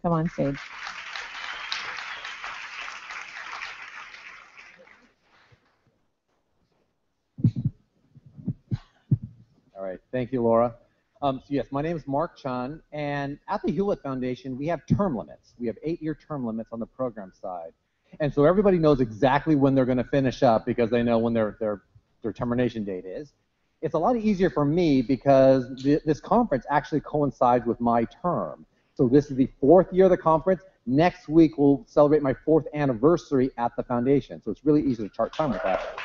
come on stage. All right, thank you, Laura. Um, so yes, my name is Marc Chun, and at the Hewlett Foundation, we have term limits. We have eight-year term limits on the program side. And so everybody knows exactly when they're going to finish up because they know when their, their, their termination date is. It's a lot easier for me because th this conference actually coincides with my term. So this is the fourth year of the conference. Next week, we'll celebrate my fourth anniversary at the foundation. So it's really easy to chart time with that.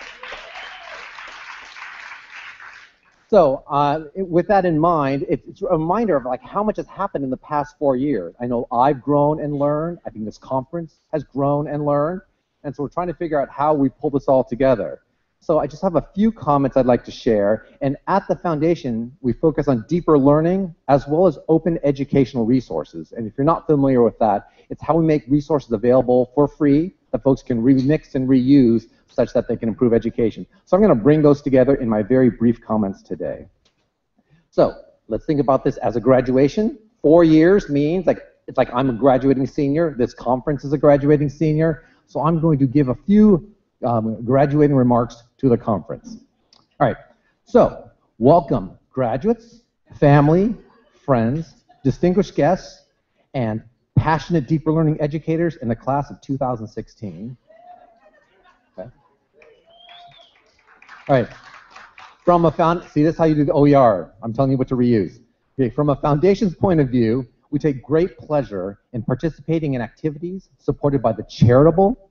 So uh, with that in mind, it's a reminder of like how much has happened in the past four years. I know I've grown and learned. I think this conference has grown and learned. And so we're trying to figure out how we pull this all together. So I just have a few comments I'd like to share. And at the foundation, we focus on deeper learning as well as open educational resources. And if you're not familiar with that, it's how we make resources available for free that folks can remix and reuse such that they can improve education. So I'm going to bring those together in my very brief comments today. So let's think about this as a graduation. Four years means like it's like I'm a graduating senior. This conference is a graduating senior. So I'm going to give a few um, graduating remarks to the conference. All right. So welcome graduates, family, friends, distinguished guests, and passionate deeper learning educators in the class of 2016. All right. From a found, see this is how you do the OER. I'm telling you what to reuse. Okay, from a foundation's point of view, we take great pleasure in participating in activities supported by the charitable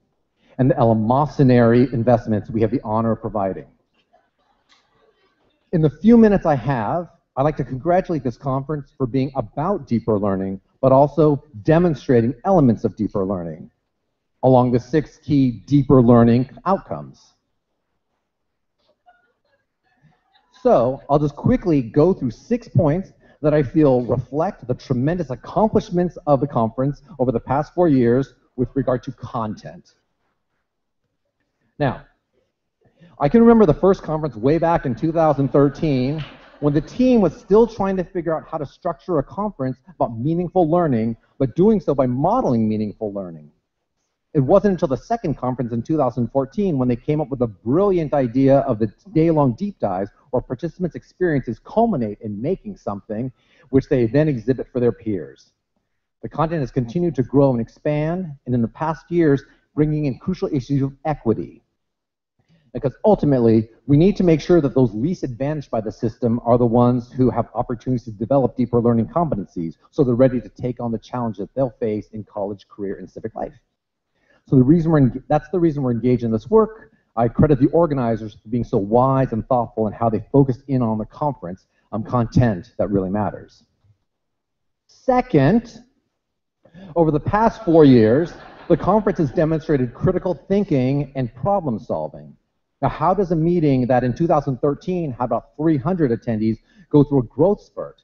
and the eleemosynary investments we have the honor of providing. In the few minutes I have, I'd like to congratulate this conference for being about deeper learning, but also demonstrating elements of deeper learning along the six key deeper learning outcomes. So I'll just quickly go through six points that I feel reflect the tremendous accomplishments of the conference over the past four years with regard to content. Now, I can remember the first conference way back in 2013 when the team was still trying to figure out how to structure a conference about meaningful learning, but doing so by modeling meaningful learning. It wasn't until the second conference in 2014 when they came up with a brilliant idea of the day-long deep dives where participants' experiences culminate in making something which they then exhibit for their peers. The content has continued to grow and expand, and in the past years, bringing in crucial issues of equity. Because ultimately, we need to make sure that those least advantaged by the system are the ones who have opportunities to develop deeper learning competencies, so they're ready to take on the challenge that they'll face in college, career, and civic life. So the reason we're that's the reason we're engaged in this work. I credit the organizers for being so wise and thoughtful in how they focused in on the conference on content that really matters. Second, over the past four years, the conference has demonstrated critical thinking and problem solving. Now, how does a meeting that in 2013 had about 300 attendees go through a growth spurt?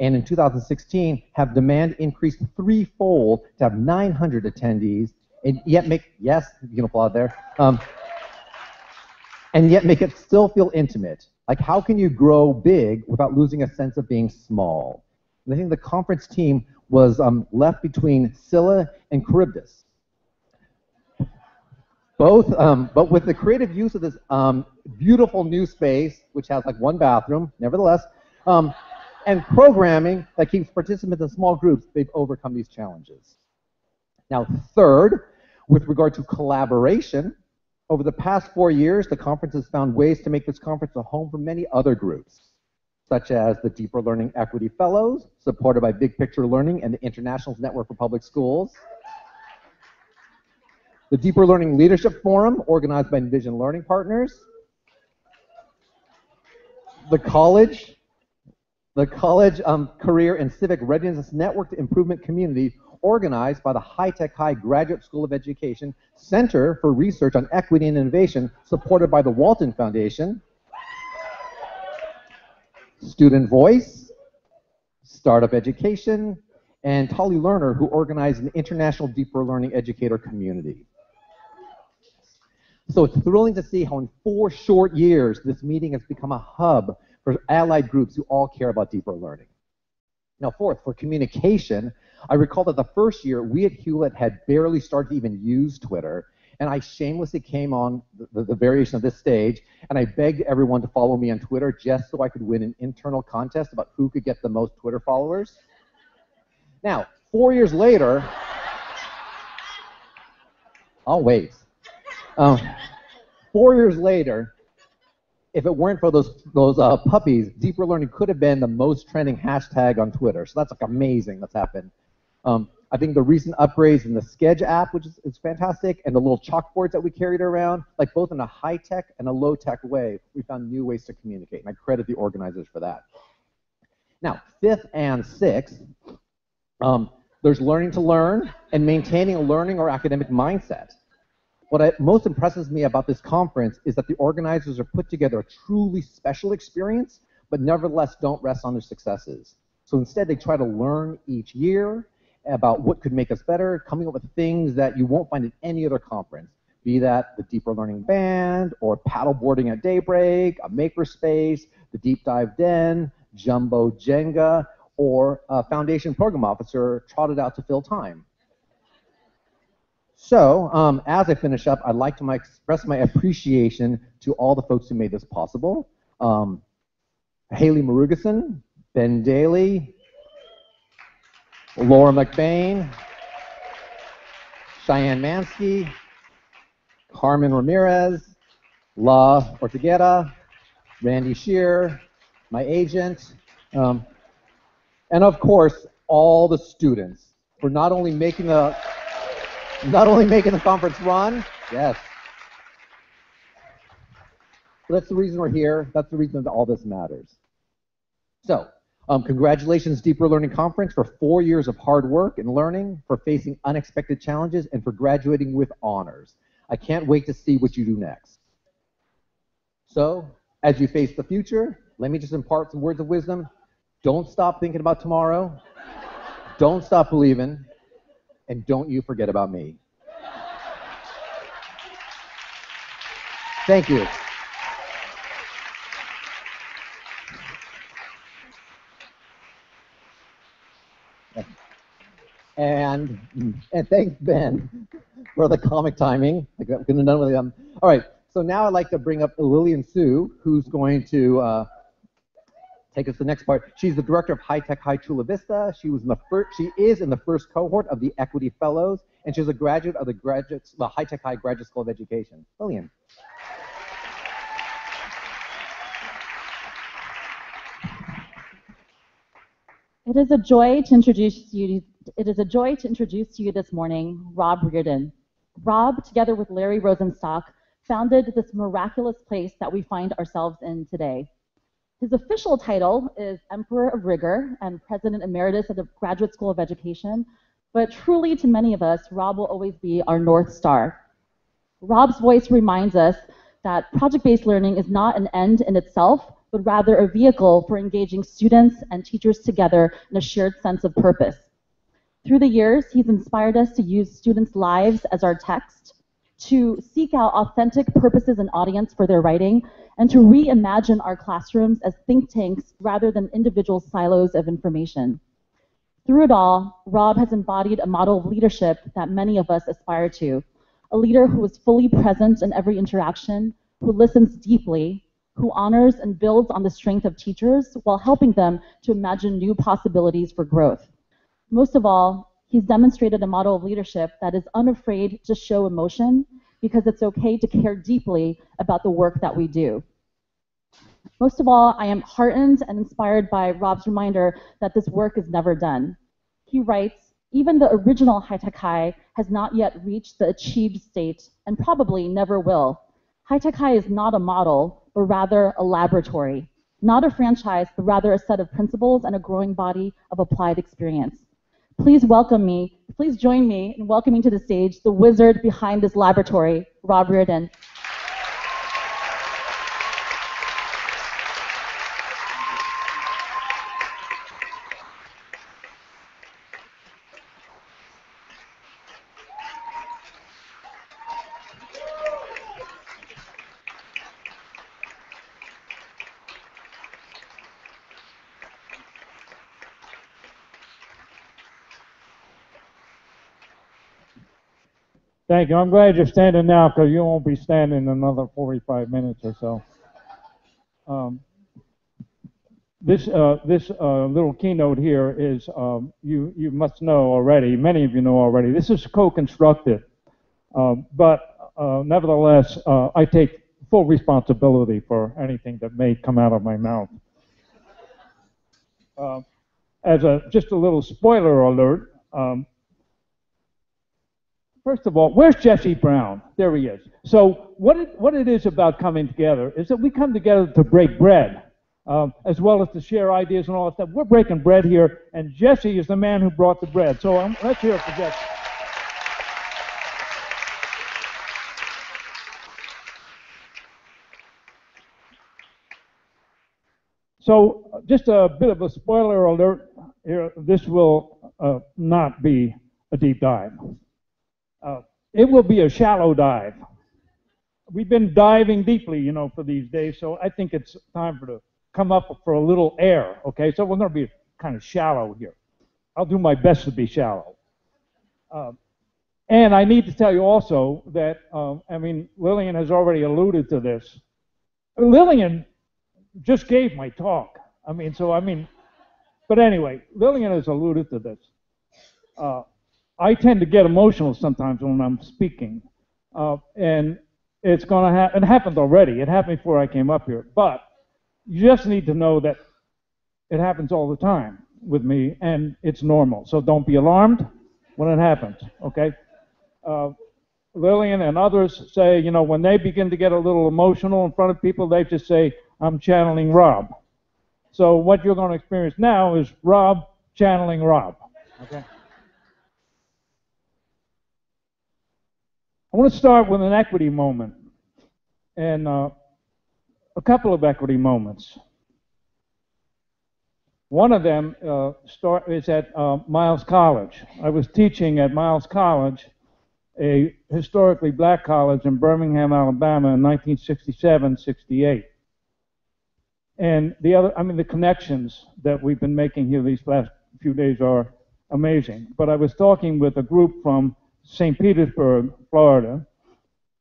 And in 2016, have demand increased threefold to have 900 attendees and yet make, yes, you can applaud there, um, and yet make it still feel intimate. Like, how can you grow big without losing a sense of being small? And I think the conference team was um, left between Scylla and Charybdis. Both, um, but with the creative use of this um, beautiful new space, which has like one bathroom, nevertheless, um, and programming that keeps participants in small groups, they've overcome these challenges. Now, third, with regard to collaboration, over the past four years, the conference has found ways to make this conference a home for many other groups, such as the Deeper Learning Equity Fellows, supported by Big Picture Learning and the International Network for Public Schools, the Deeper Learning Leadership Forum, organized by Envision Learning Partners, the college, the College um, Career and Civic Readiness Network Improvement Community, organized by the High Tech High Graduate School of Education Center for Research on Equity and Innovation, supported by the Walton Foundation. Student Voice, Startup Education, and Tolly Lerner, who organized an international deeper learning educator community. So it's thrilling to see how in four short years this meeting has become a hub for allied groups who all care about deeper learning. Now fourth, for communication, I recall that the first year we at Hewlett had barely started to even use Twitter, and I shamelessly came on the, the, variation of this stage, and I begged everyone to follow me on Twitter just so I could win an internal contest about who could get the most Twitter followers. Now, four years later, I'll wait. Um, four years later, if it weren't for those those uh, puppies, deeper learning could have been the most trending hashtag on Twitter. So that's like amazing that's happened. Um, I think the recent upgrades in the Sketch app, which is, is fantastic, and the little chalkboards that we carried around, like both in a high-tech and a low-tech way, we found new ways to communicate, and I credit the organizers for that. Now, fifth and sixth, um, there's learning to learn and maintaining a learning or academic mindset. What most impresses me about this conference is that the organizers have put together a truly special experience, but nevertheless don't rest on their successes. So instead, they try to learn each year about what could make us better, coming up with things that you won't find at any other conference, be that the Deeper Learning Band, or paddleboarding at daybreak, a makerspace, the Deep Dive Den, Jumbo Jenga, or a Foundation Program Officer trotted out to fill time. So, um, as I finish up, I'd like to my, express my appreciation to all the folks who made this possible. Um, Haley Marugason, Ben Daly, Laura McBain, Cheyenne Mansky, Carmen Ramirez, La Ortiguera, Randy Shear, my agent, um, and of course, all the students for not only making the not only making the conference run, yes. That's the reason we're here. That's the reason that all this matters. So, um, congratulations, Deeper Learning Conference, for four years of hard work and learning, for facing unexpected challenges, and for graduating with honors. I can't wait to see what you do next. So, as you face the future, let me just impart some words of wisdom. Don't stop thinking about tomorrow. don't stop believing. And don't you forget about me. Thank you. And, and thanks, Ben, for the comic timing. I couldn't have done with them. All right, so now I'd like to bring up Lillian Hsu, who's going to uh, take us to the next part. She's the director of High Tech High Chula Vista. She was in the first, she is in the first cohort of the Equity Fellows, and she's a graduate of the the High Tech High Graduate School of Education. Lillian. It is a joy to introduce you it is a joy to introduce to you this morning Rob Riordan. Rob, together with Larry Rosenstock, founded this miraculous place that we find ourselves in today. His official title is Emperor of Rigor and President Emeritus of the Graduate School of Education, but truly to many of us, Rob will always be our North Star. Rob's voice reminds us that project-based learning is not an end in itself, but rather a vehicle for engaging students and teachers together in a shared sense of purpose. Through the years, he's inspired us to use students' lives as our text, to seek out authentic purposes and audience for their writing, and to reimagine our classrooms as think tanks rather than individual silos of information. Through it all, Rob has embodied a model of leadership that many of us aspire to, a leader who is fully present in every interaction, who listens deeply, who honors and builds on the strength of teachers while helping them to imagine new possibilities for growth. Most of all, he's demonstrated a model of leadership that is unafraid to show emotion because it's okay to care deeply about the work that we do. Most of all, I am heartened and inspired by Rob's reminder that this work is never done. He writes, even the original High has not yet reached the achieved state and probably never will. High is not a model, but rather a laboratory. Not a franchise, but rather a set of principles and a growing body of applied experience. Please welcome me, please join me in welcoming to the stage the wizard behind this laboratory, Rob Riordan. Thank you. I'm glad you're standing now because you won't be standing another 45 minutes or so. Um, this uh, this uh, little keynote here is um, you you must know already. Many of you know already. This is co-constructed, um, but uh, nevertheless, uh, I take full responsibility for anything that may come out of my mouth. Uh, as a just a little spoiler alert. Um, First of all, where's Jesse Brown? There he is. So what it, what it is about coming together is that we come together to break bread, um, as well as to share ideas and all that stuff. We're breaking bread here, and Jesse is the man who brought the bread. So um, let's hear it for Jesse. So just a bit of a spoiler alert here. This will uh, not be a deep dive. Uh, it will be a shallow dive. We've been diving deeply, you know, for these days, so I think it's time for to come up for a little air. Okay, so we're going to be kind of shallow here. I'll do my best to be shallow. Uh, and I need to tell you also that, um, I mean, Lillian has already alluded to this. Lillian just gave my talk. I mean, so I mean, but anyway, Lillian has alluded to this. Uh, I tend to get emotional sometimes when I'm speaking, uh, and it's going to happen. It happened already. It happened before I came up here. But you just need to know that it happens all the time with me, and it's normal. So don't be alarmed when it happens. Okay. Uh, Lillian and others say, you know, when they begin to get a little emotional in front of people, they just say, I'm channeling Rob. So what you're going to experience now is Rob channeling Rob. Okay. I want to start with an equity moment and uh, a couple of equity moments. One of them uh, start, is at uh, Miles College. I was teaching at Miles College, a historically black college in Birmingham, Alabama in 1967 68. And the other, I mean, the connections that we've been making here these last few days are amazing. But I was talking with a group from St. Petersburg, Florida,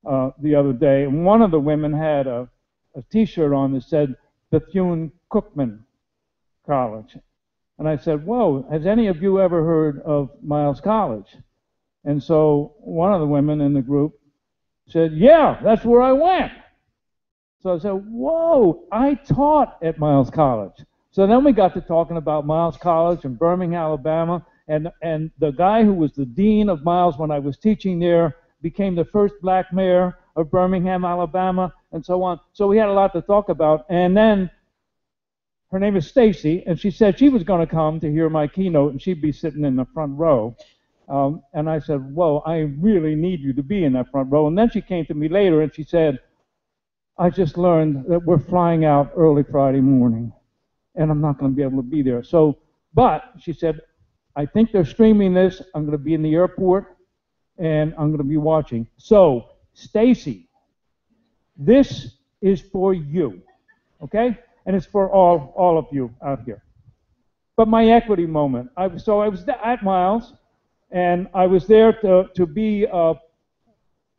uh, the other day, and one of the women had a, a T-shirt on that said Bethune Cookman College, and I said, "Whoa, has any of you ever heard of Miles College?" And so one of the women in the group said, "Yeah, that's where I went." So I said, "Whoa, I taught at Miles College." So then we got to talking about Miles College in Birmingham, Alabama, and, and the guy who was the dean of Miles when I was teaching there became the first black mayor of Birmingham, Alabama, and so on. So we had a lot to talk about. And then her name is Stacy, and she said she was going to come to hear my keynote, and she'd be sitting in the front row. Um, and I said, Whoa, I really need you to be in that front row. And then she came to me later and she said, I just learned that we're flying out early Friday morning, and I'm not going to be able to be there. So, but she said, I think they're streaming this. I'm going to be in the airport and I'm going to be watching. So, Stacy, this is for you, okay? And it's for all all of you out here. But my equity moment. I, so I was at Miles, and I was there to to be a,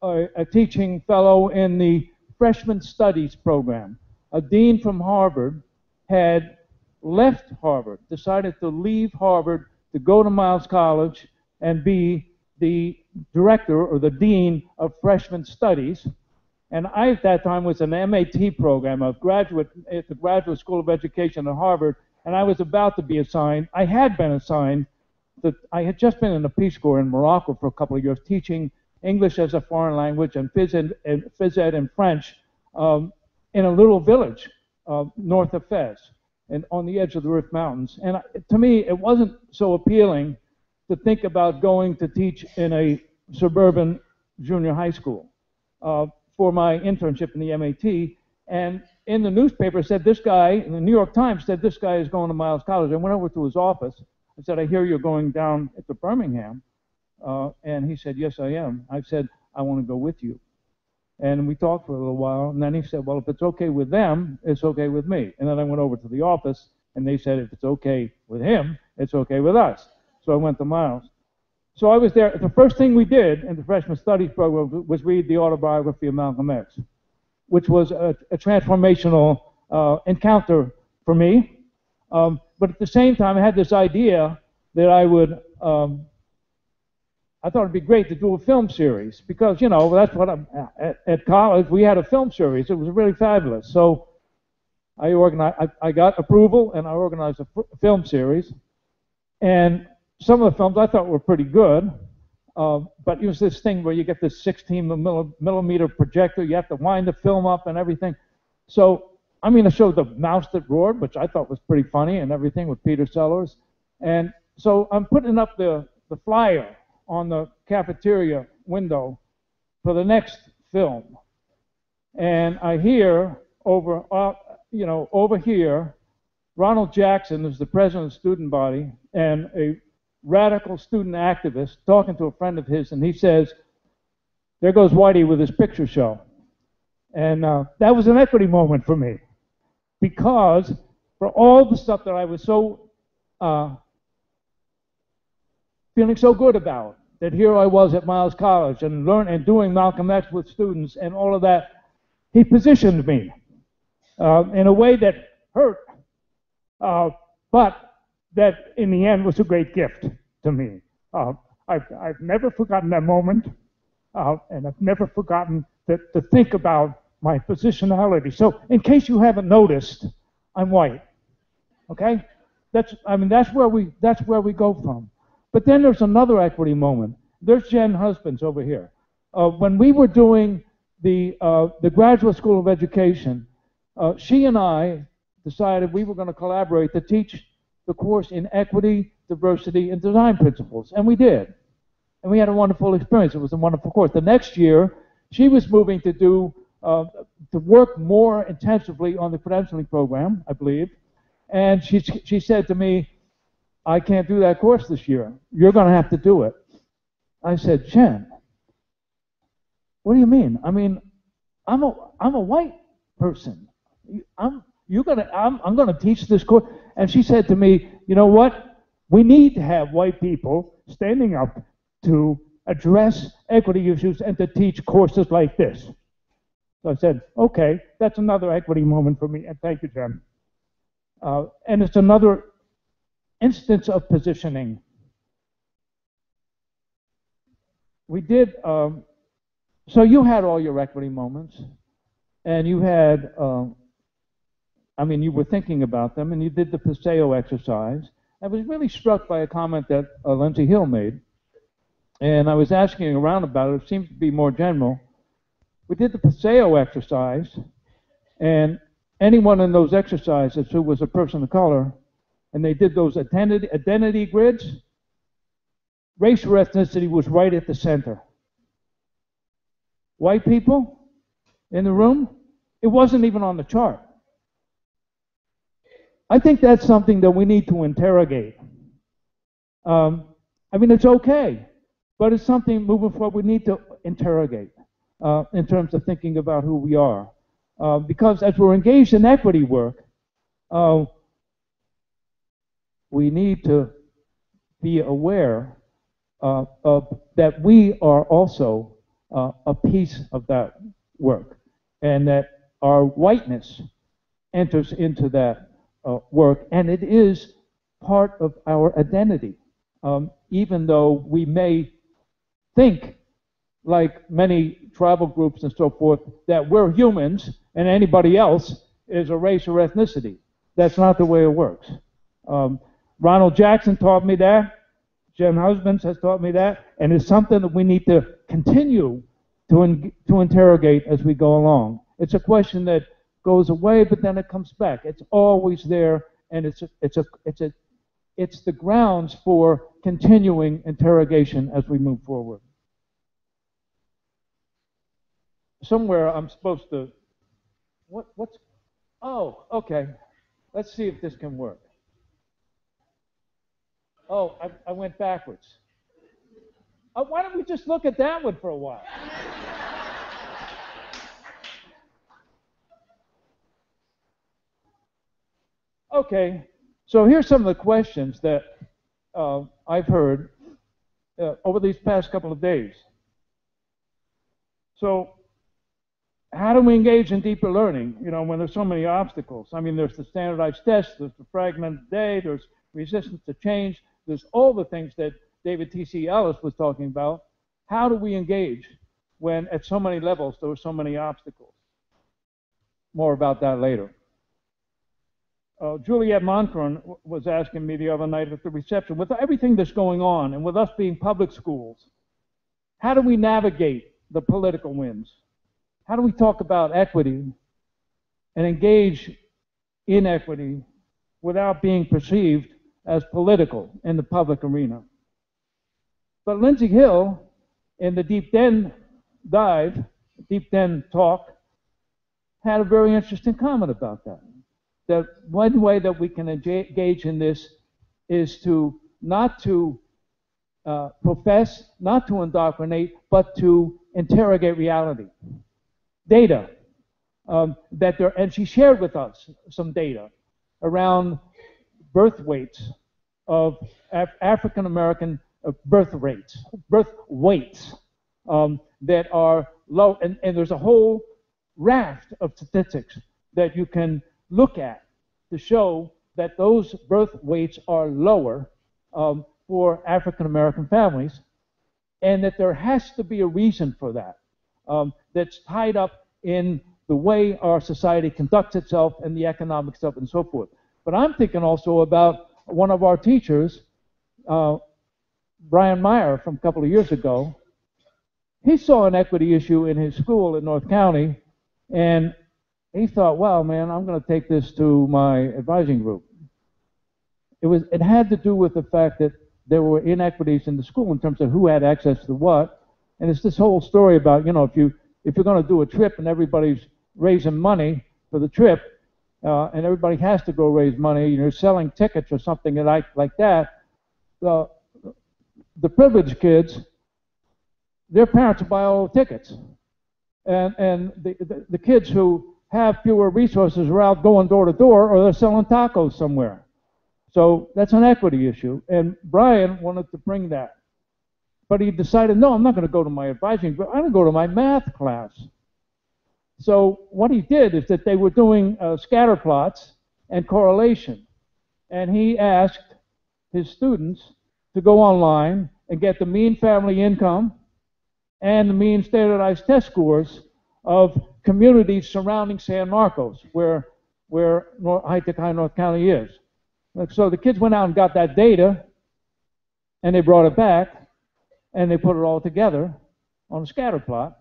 a, a teaching fellow in the freshman studies program. A dean from Harvard had left Harvard, decided to leave Harvard to go to Miles College and be the director or the dean of freshman studies. And I, at that time, was an MAT program, of graduate at the Graduate School of Education at Harvard, and I was about to be assigned. I had been assigned. That I had just been in the Peace Corps in Morocco for a couple of years, teaching English as a foreign language and phys ed and, phys ed and French um, in a little village uh, north of Fez and on the edge of the Rif Mountains. And to me, it wasn't so appealing to think about going to teach in a suburban junior high school uh, for my internship in the MAT. And in the newspaper said this guy, in the New York Times said this guy is going to Miles College. I went over to his office. I said, I hear you're going down to Birmingham. Uh, and he said, Yes, I am. I said, I want to go with you. And we talked for a little while, and then he said, Well, if it's okay with them, it's okay with me. And then I went over to the office, and they said, If it's okay with him, it's okay with us. So I went to Miles. So I was there. The first thing we did in the freshman studies program was read the autobiography of Malcolm X, which was a, a transformational uh, encounter for me. Um, but at the same time, I had this idea that I would, um, I thought it'd be great to do a film series because, you know, that's what I'm, at, at college, we had a film series. It was really fabulous. So I organized, I, I got approval and I organized a film series. And some of the films I thought were pretty good. Uh, but it was this thing where you get this 16 millimeter projector, you have to wind the film up and everything. So I mean, I showed the mouse that roared, which I thought was pretty funny and everything with Peter Sellers. And so I'm putting up the, the flyer on the cafeteria window for the next film. And I hear over, uh, you know, over here, Ronald Jackson is the president of the student body and a radical student activist talking to a friend of his, and he says, there goes Whitey with his picture show. And uh, that was an equity moment for me because for all the stuff that I was so uh, feeling so good about, that here I was at Miles College and learn and doing Malcolm X with students and all of that, he positioned me uh, in a way that hurt, uh, but that in the end was a great gift to me. Uh, I've, I've never forgotten that moment, uh, and I've never forgotten that, to think about my positionality. So in case you haven't noticed, I'm white. Okay? That's I mean that's where we that's where we go from. But then there's another equity moment. There's Jen Husbands over here. Uh, when we were doing the uh, the Graduate School of Education, uh, she and I decided we were going to collaborate to teach the course in equity, diversity, and design principles, and we did. And we had a wonderful experience. It was a wonderful course. The next year, she was moving to do uh, to work more intensively on the credentialing program, I believe. And she, she said to me, I can't do that course this year. You're going to have to do it. I said, Jen, what do you mean? I mean, I'm a, I'm a white person. I'm, you're gonna, I'm, I'm going to teach this course. And she said to me, you know what? We need to have white people standing up to address equity issues and to teach courses like this. So I said, okay, that's another equity moment for me, and thank you, Jim. Uh, and it's another instance of positioning. We did, um, so you had all your equity moments, and you had, uh, I mean, you were thinking about them, and you did the Paseo exercise. I was really struck by a comment that uh, Lindsay Hill made, and I was asking around about it. It seems to be more general we did the Paseo exercise, and anyone in those exercises who was a person of color, and they did those identity, identity grids, race or ethnicity was right at the center. White people in the room, it wasn't even on the chart. I think that's something that we need to interrogate. Um, I mean, it's okay, but it's something moving forward we need to interrogate uh, in terms of thinking about who we are. Uh, because as we're engaged in equity work, uh, we need to be aware uh, of that we are also uh, a piece of that work, and that our whiteness enters into that uh, work, and it is part of our identity, um, even though we may think like many tribal groups and so forth, that we're humans and anybody else is a race or ethnicity. That's not the way it works. Um, Ronald Jackson taught me that. Jen Husbands has taught me that. And it's something that we need to continue to, in, to interrogate as we go along. It's a question that goes away, but then it comes back. It's always there, and it's a, it's a, it's a, it's the grounds for continuing interrogation as we move forward. somewhere I'm supposed to, what, what's, oh, okay. Let's see if this can work. Oh, I, I went backwards. Uh, why don't we just look at that one for a while? Okay, so here's some of the questions that uh, I've heard uh, over these past couple of days. So, how do we engage in deeper learning? You know, when there's so many obstacles. I mean, there's the standardized tests, there's the fragmented day, there's resistance to change, there's all the things that David T.C. Ellis was talking about. How do we engage when at so many levels there are so many obstacles? More about that later. Uh, Juliet Moncron was asking me the other night at the reception, with everything that's going on and with us being public schools, how do we navigate the political winds? How do we talk about equity and engage in equity without being perceived as political in the public arena? But Lindsay Hill, in the Deep Den dive, Deep Den talk, had a very interesting comment about that that one way that we can engage in this is to not to uh, profess, not to indoctrinate, but to interrogate reality. Data um, that there, and she shared with us some data around birth weights of Af African American uh, birth rates, birth weights um, that are low, and, and there's a whole raft of statistics that you can look at to show that those birth weights are lower um, for African American families, and that there has to be a reason for that um, that's tied up in the way our society conducts itself and the economic stuff and so forth. But I'm thinking also about one of our teachers, uh, Brian Meyer, from a couple of years ago. He saw an equity issue in his school in North County, and he thought, well, man, I'm going to take this to my advising group. It was it had to do with the fact that there were inequities in the school in terms of who had access to what, and it's this whole story about you know if you if you're going to do a trip and everybody's raising money for the trip, uh, and everybody has to go raise money, you're selling tickets or something like like that. The the privileged kids, their parents buy all the tickets, and and the, the, the kids who have fewer resources are out going door to door or they're selling tacos somewhere. So that's an equity issue. And Brian wanted to bring that. But he decided, no, I'm not going to go to my advising, but I'm going to go to my math class. So what he did is that they were doing uh, scatter plots and correlation. And he asked his students to go online and get the mean family income and the mean standardized test scores of communities surrounding San Marcos, where where High North County is. So the kids went out and got that data, and they brought it back, and they put it all together on a scatter plot.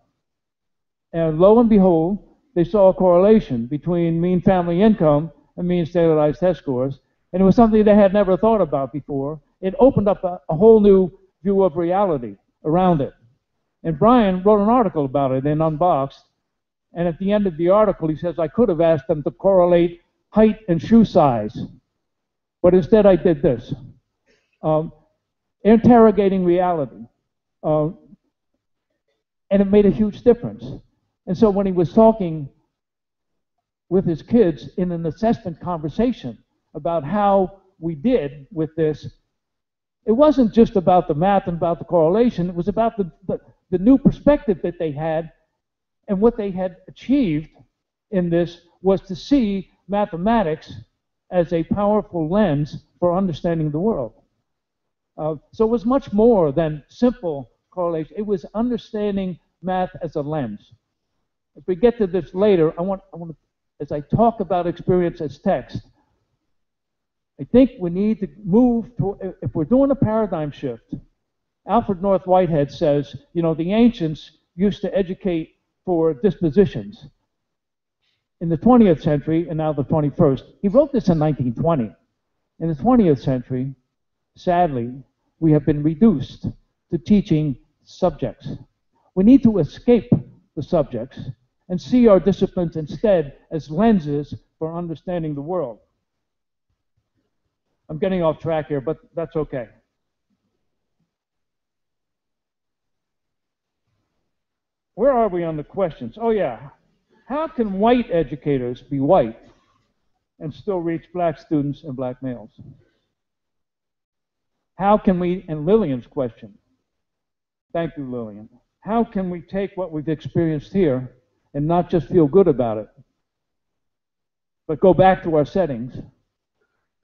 And lo and behold, they saw a correlation between mean family income and mean standardized test scores. And it was something they had never thought about before. It opened up a, a whole new view of reality around it. And Brian wrote an article about it in Unboxed, and at the end of the article, he says, I could have asked them to correlate height and shoe size. But instead, I did this um, interrogating reality. Uh, and it made a huge difference. And so when he was talking with his kids in an assessment conversation about how we did with this, it wasn't just about the math and about the correlation, it was about the, the, the new perspective that they had and what they had achieved in this was to see mathematics as a powerful lens for understanding the world. Uh, so it was much more than simple correlation. It was understanding math as a lens. If we get to this later, I want, I want to, as I talk about experience as text, I think we need to move to, if we're doing a paradigm shift, Alfred North Whitehead says, you know, the ancients used to educate for dispositions. In the 20th century, and now the 21st, he wrote this in 1920. In the 20th century, sadly, we have been reduced to teaching subjects. We need to escape the subjects and see our disciplines instead as lenses for understanding the world. I'm getting off track here, but that's okay. Where are we on the questions? Oh, yeah. How can white educators be white and still reach black students and black males? How can we, and Lillian's question, Thank you, Lillian. How can we take what we've experienced here and not just feel good about it, but go back to our settings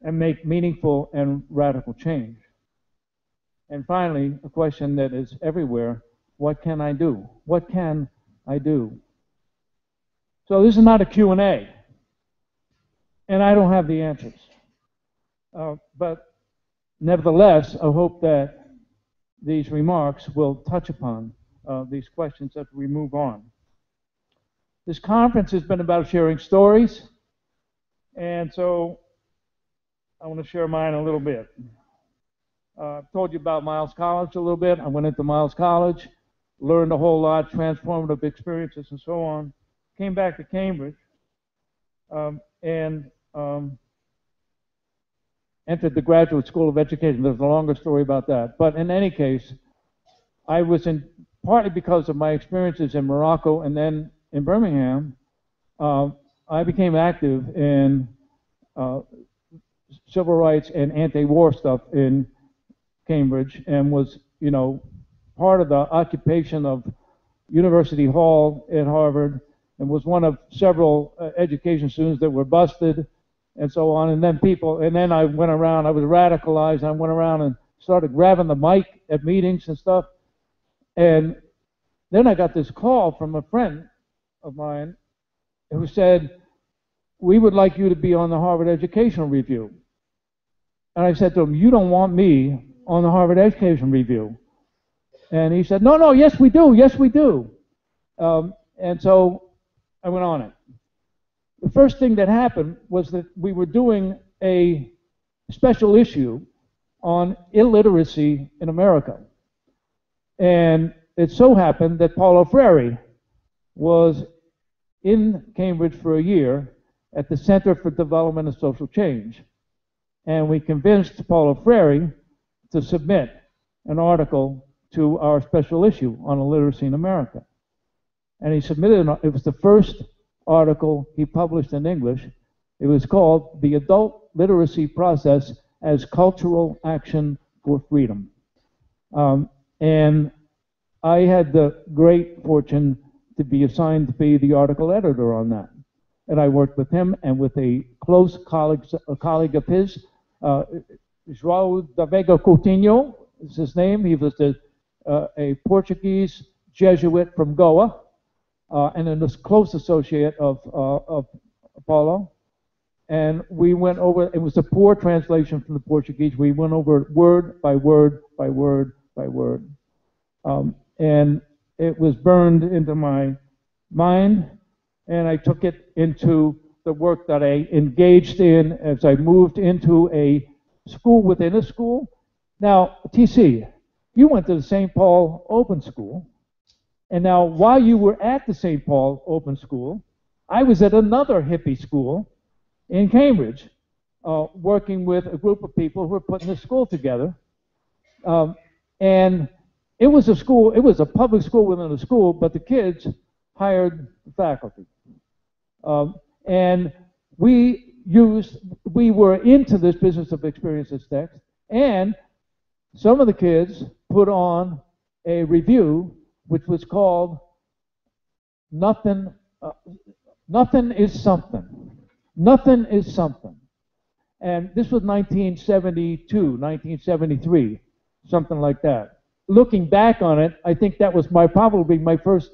and make meaningful and radical change? And finally, a question that is everywhere, what can I do? What can I do? So this is not a Q&A, and I don't have the answers. Uh, but nevertheless, I hope that these remarks will touch upon uh, these questions as we move on. This conference has been about sharing stories, and so I want to share mine a little bit. Uh, I've told you about Miles College a little bit. I went into Miles College, learned a whole lot, transformative experiences, and so on. Came back to Cambridge, um, and um, entered the Graduate School of Education. There's a longer story about that. But in any case, I was in, partly because of my experiences in Morocco and then in Birmingham, uh, I became active in uh, civil rights and anti-war stuff in Cambridge and was, you know, part of the occupation of University Hall at Harvard and was one of several uh, education students that were busted and so on. And then people, and then I went around, I was radicalized. I went around and started grabbing the mic at meetings and stuff. And then I got this call from a friend of mine who said, We would like you to be on the Harvard Educational Review. And I said to him, You don't want me on the Harvard Education Review. And he said, No, no, yes, we do. Yes, we do. Um, and so I went on it. The first thing that happened was that we were doing a special issue on illiteracy in America. And it so happened that Paulo Freire was in Cambridge for a year at the Center for Development and Social Change. And we convinced Paulo Freire to submit an article to our special issue on illiteracy in America. And he submitted, it was the first article he published in English. It was called The Adult Literacy Process as Cultural Action for Freedom. Um, and I had the great fortune to be assigned to be the article editor on that. And I worked with him and with a close colleague, a colleague of his, uh, João da Veiga Coutinho is his name. He was the, uh, a Portuguese Jesuit from Goa uh, and a close associate of, uh, of Paulo. And we went over, it was a poor translation from the Portuguese. We went over word by word by word by word. Um, and it was burned into my mind, and I took it into the work that I engaged in as I moved into a school within a school. Now, TC, you went to the St. Paul Open School, and now while you were at the St. Paul Open School, I was at another hippie school in Cambridge, uh, working with a group of people who were putting the school together. Um, and it was a school, it was a public school within a school, but the kids hired the faculty. Um, and we used, we were into this business of experience as text, and some of the kids put on a revue which was called Nothing, uh, Nothing is Something. Nothing is Something. And this was 1972, 1973, something like that looking back on it, I think that was my probably my first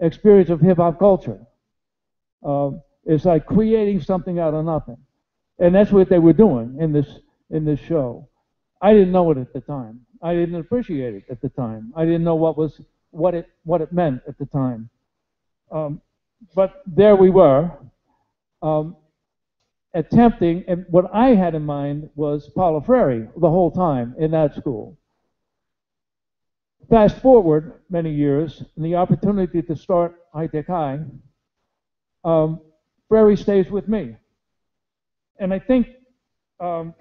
experience of hip hop culture. Uh, it's like creating something out of nothing, and that's what they were doing in this in this show. I didn't know it at the time. I didn't appreciate it at the time. I didn't know what was what it what it meant at the time. Um, but there we were, um, attempting, and what I had in mind was Paulo Freire the whole time in that school. Fast forward many years, and the opportunity to start High Tech um, stays with me. And I think um,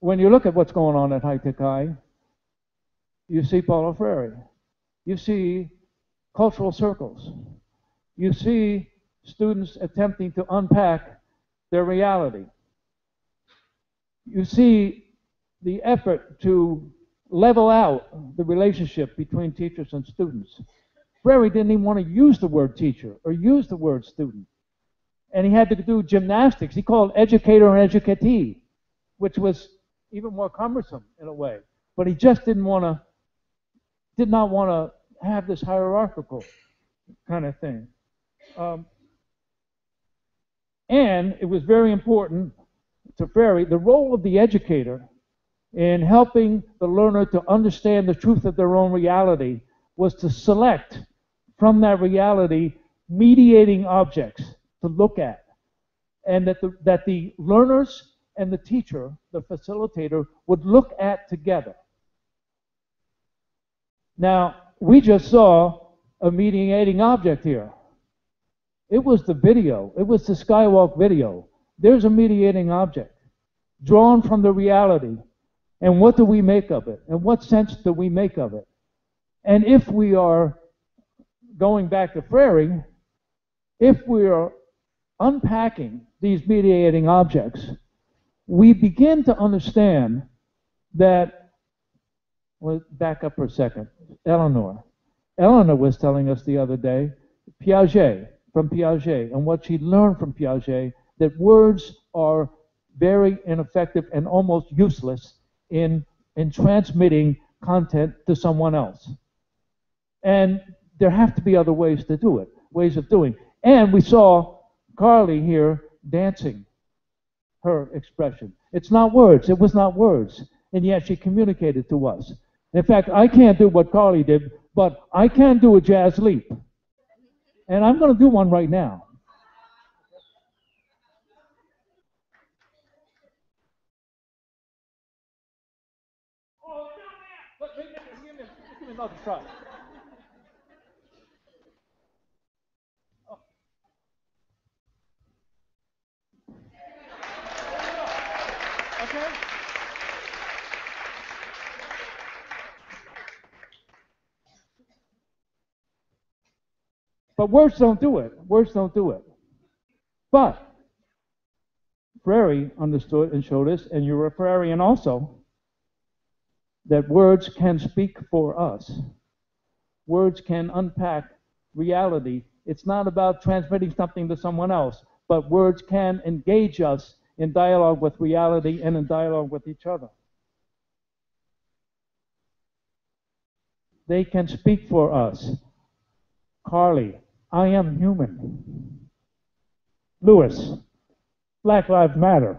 when you look at what's going on at High, you see Paulo Freire. You see cultural circles. You see students attempting to unpack their reality. You see the effort to level out the relationship between teachers and students. Freire didn't even want to use the word teacher or use the word student. And he had to do gymnastics. He called educator and educatee, which was even more cumbersome in a way. But he just didn't want to, did not want to have this hierarchical kind of thing. Um, and it was very important to Freire, the role of the educator in helping the learner to understand the truth of their own reality was to select from that reality mediating objects to look at. And that the, that the learners and the teacher, the facilitator, would look at together. Now, we just saw a mediating object here. It was the video. It was the Skywalk video. There's a mediating object drawn from the reality. And what do we make of it? And what sense do we make of it? And if we are going back to Freire, if we are unpacking these mediating objects, we begin to understand that, well, back up for a second. Eleanor. Eleanor was telling us the other day, Piaget, from Piaget, and what she learned from Piaget, that words are very ineffective and almost useless in, in transmitting content to someone else. And there have to be other ways to do it, ways of doing. And we saw Carly here dancing her expression. It's not words, it was not words. And yet she communicated to us. In fact, I can't do what Carly did, but I can do a jazz leap. And I'm going to do one right now. Another try. Oh. Okay? But words don't do it. Words don't do it. But Freire understood and showed us, and you're a Freirean also, that words can speak for us. Words can unpack reality. It's not about transmitting something to someone else, but words can engage us in dialogue with reality and in dialogue with each other. They can speak for us. Carly, I am human. Lewis, Black Lives Matter.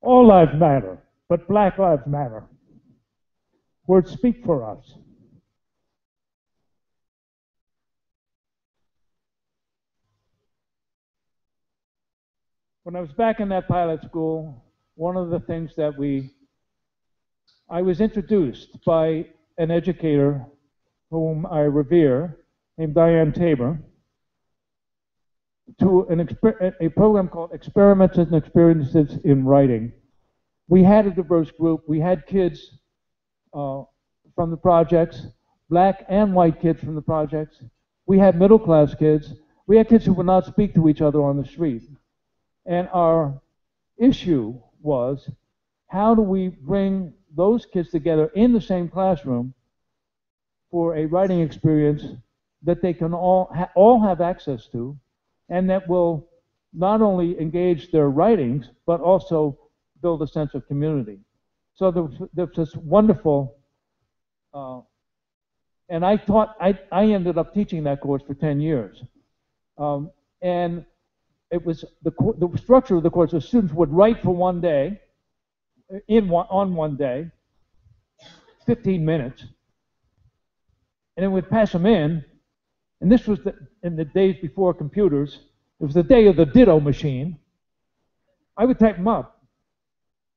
All lives matter, but Black Lives Matter. Words speak for us. When I was back in that pilot school, one of the things that we, I was introduced by an educator whom I revere, named Diane Tabor, to an a program called Experiments and Experiences in Writing. We had a diverse group. We had kids Uh, from the projects, black and white kids from the projects. We had middle class kids. We had kids who would not speak to each other on the street. And our issue was how do we bring those kids together in the same classroom for a writing experience that they can all, ha all have access to and that will not only engage their writings but also build a sense of community. So there was, there was this wonderful, uh, and I taught, I, I ended up teaching that course for 10 years. Um, and it was the, the structure of the course was students would write for one day, in one, on one day, 15 minutes, and then we'd pass them in. And this was the, in the days before computers. It was the day of the ditto machine. I would type them up,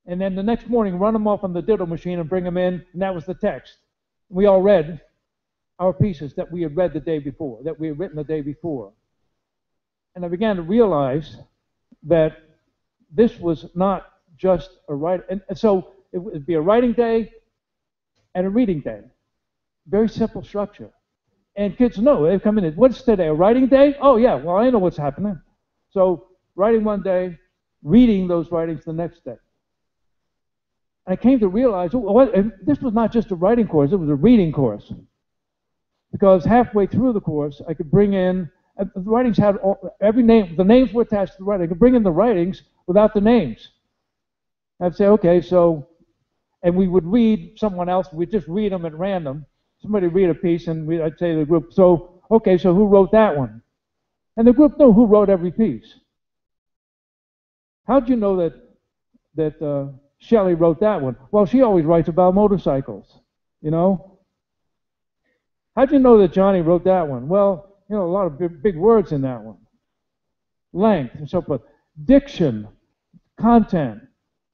and then the next morning run them off on the ditto machine and bring them in, and that was the text. We all read our pieces that we had read the day before, that we had written the day before. And I began to realize that this was not just a write. And, and so it would be a writing day and a reading day. Very simple structure. And kids know, they come in, what's today, a writing day? Oh, yeah, well, I know what's happening. So writing one day, reading those writings the next day. I came to realize oh, what, this was not just a writing course, it was a reading course. Because halfway through the course, I could bring in, uh, the writings had all, every name, the names were attached to the writing. I could bring in the writings without the names. I'd say, okay, so, and we would read someone else, we'd just read them at random. Somebody read a piece, and we, I'd say to the group, so, okay, so who wrote that one? And the group knew who wrote every piece. How'd you know that, that uh, Shelley wrote that one? Well, she always writes about motorcycles, you know? How'd you know that Johnny wrote that one? Well, you know, a lot of big, big words in that one. Length and so forth. Diction, content,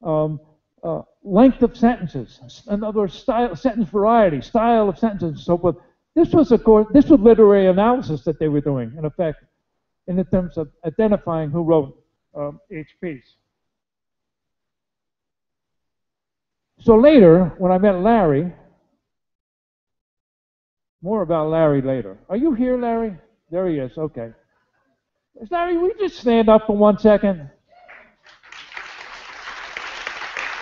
um, uh, length of sentences, in other words, style, sentence variety, style of sentences, and so forth. This was, of course, this was literary analysis that they were doing, in effect, in the terms of identifying who wrote um, each piece. So later, when I met Larry, more about Larry later. Are you here, Larry? There he is. Okay. Larry, we just stand up for one second?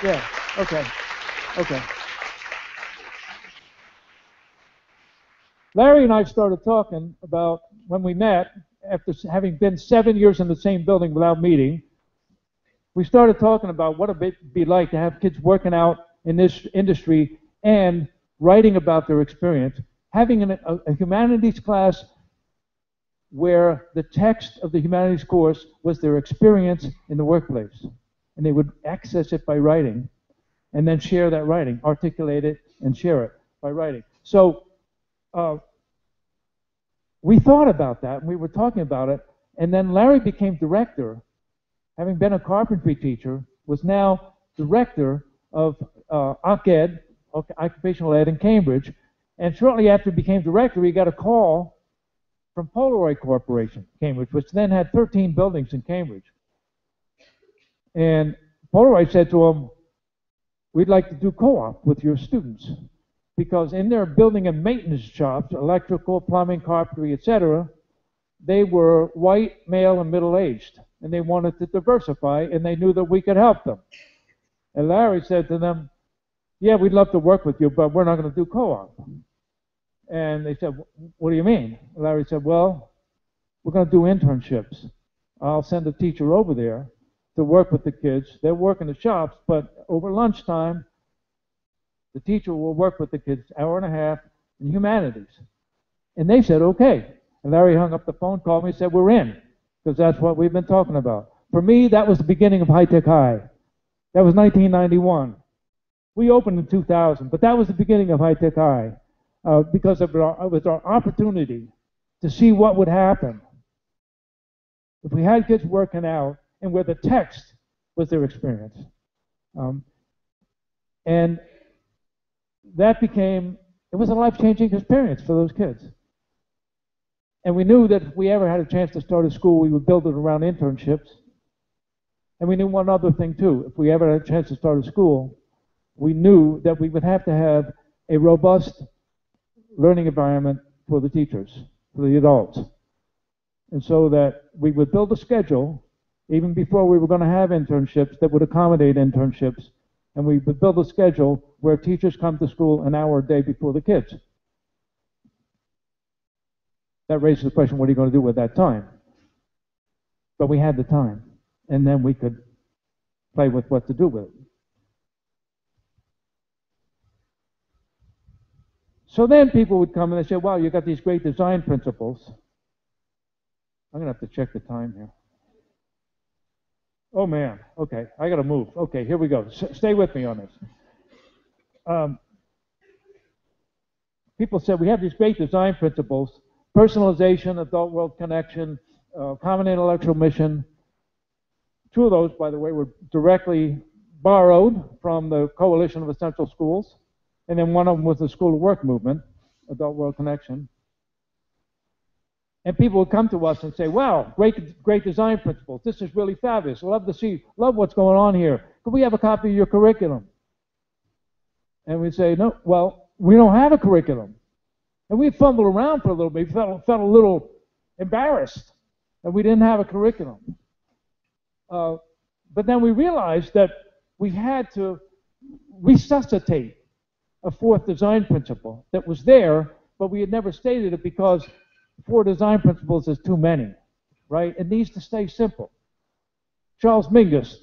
Yeah. Okay. Okay. Larry and I started talking about when we met, after having been seven years in the same building without meeting, we started talking about what it would be like to have kids working out in this industry and writing about their experience. Having an, a, a humanities class where the text of the humanities course was their experience in the workplace. And they would access it by writing and then share that writing, articulate it and share it by writing. So uh, we thought about that and we were talking about it. And then Larry became director, having been a carpentry teacher, was now director of uh, OCED, Occupational Ed in Cambridge. And shortly after he became director, he got a call from Polaroid Corporation, Cambridge, which then had 13 buildings in Cambridge. And Polaroid said to him, We'd like to do co op with your students because in their building and maintenance shops, electrical, plumbing, carpentry, etc., they were white, male, and middle aged. And they wanted to diversify, and they knew that we could help them. And Larry said to them, Yeah, we'd love to work with you, but we're not going to do co op. And they said, What do you mean? Larry said, Well, we're going to do internships. I'll send a teacher over there to work with the kids. They'll work in the shops, but over lunchtime, the teacher will work with the kids hour and a half in humanities. And they said, okay. And Larry hung up the phone, called me, said, we're in, because that's what we've been talking about. For me, that was the beginning of High Tech High. That was 1991. We opened in 2000, but that was the beginning of High Tech High uh, because it was our opportunity to see what would happen if we had kids working out and where the text was their experience. Um, and that became, it was a life changing experience for those kids. And we knew that if we ever had a chance to start a school, we would build it around internships. And we knew one other thing too. If we ever had a chance to start a school, we knew that we would have to have a robust learning environment for the teachers, for the adults. And so that we would build a schedule, even before we were going to have internships, that would accommodate internships and we would build a schedule where teachers come to school an hour a day before the kids. That raises the question, what are you going to do with that time? But we had the time, and then we could play with what to do with it. So then people would come and they say, wow, you got these great design principles. I'm going to have to check the time here. Oh man, okay, I got to move. Okay, here we go. S- stay with me on this. Um, people said we have these great design principles personalization, adult world connection, uh, common intellectual mission. Two of those, by the way, were directly borrowed from the Coalition of Essential Schools, and then one of them was the School-to-Work movement, adult world connection. And people would come to us and say, wow, great, great design principles. This is really fabulous. Love to see, love what's going on here. Could we have a copy of your curriculum? And we'd say, no, well, we don't have a curriculum. And we fumbled around for a little bit. We felt, felt a little embarrassed that we didn't have a curriculum. Uh, but then we realized that we had to resuscitate a fourth design principle that was there, but we had never stated it because four design principles is too many, right? It needs to stay simple. Charles Mingus,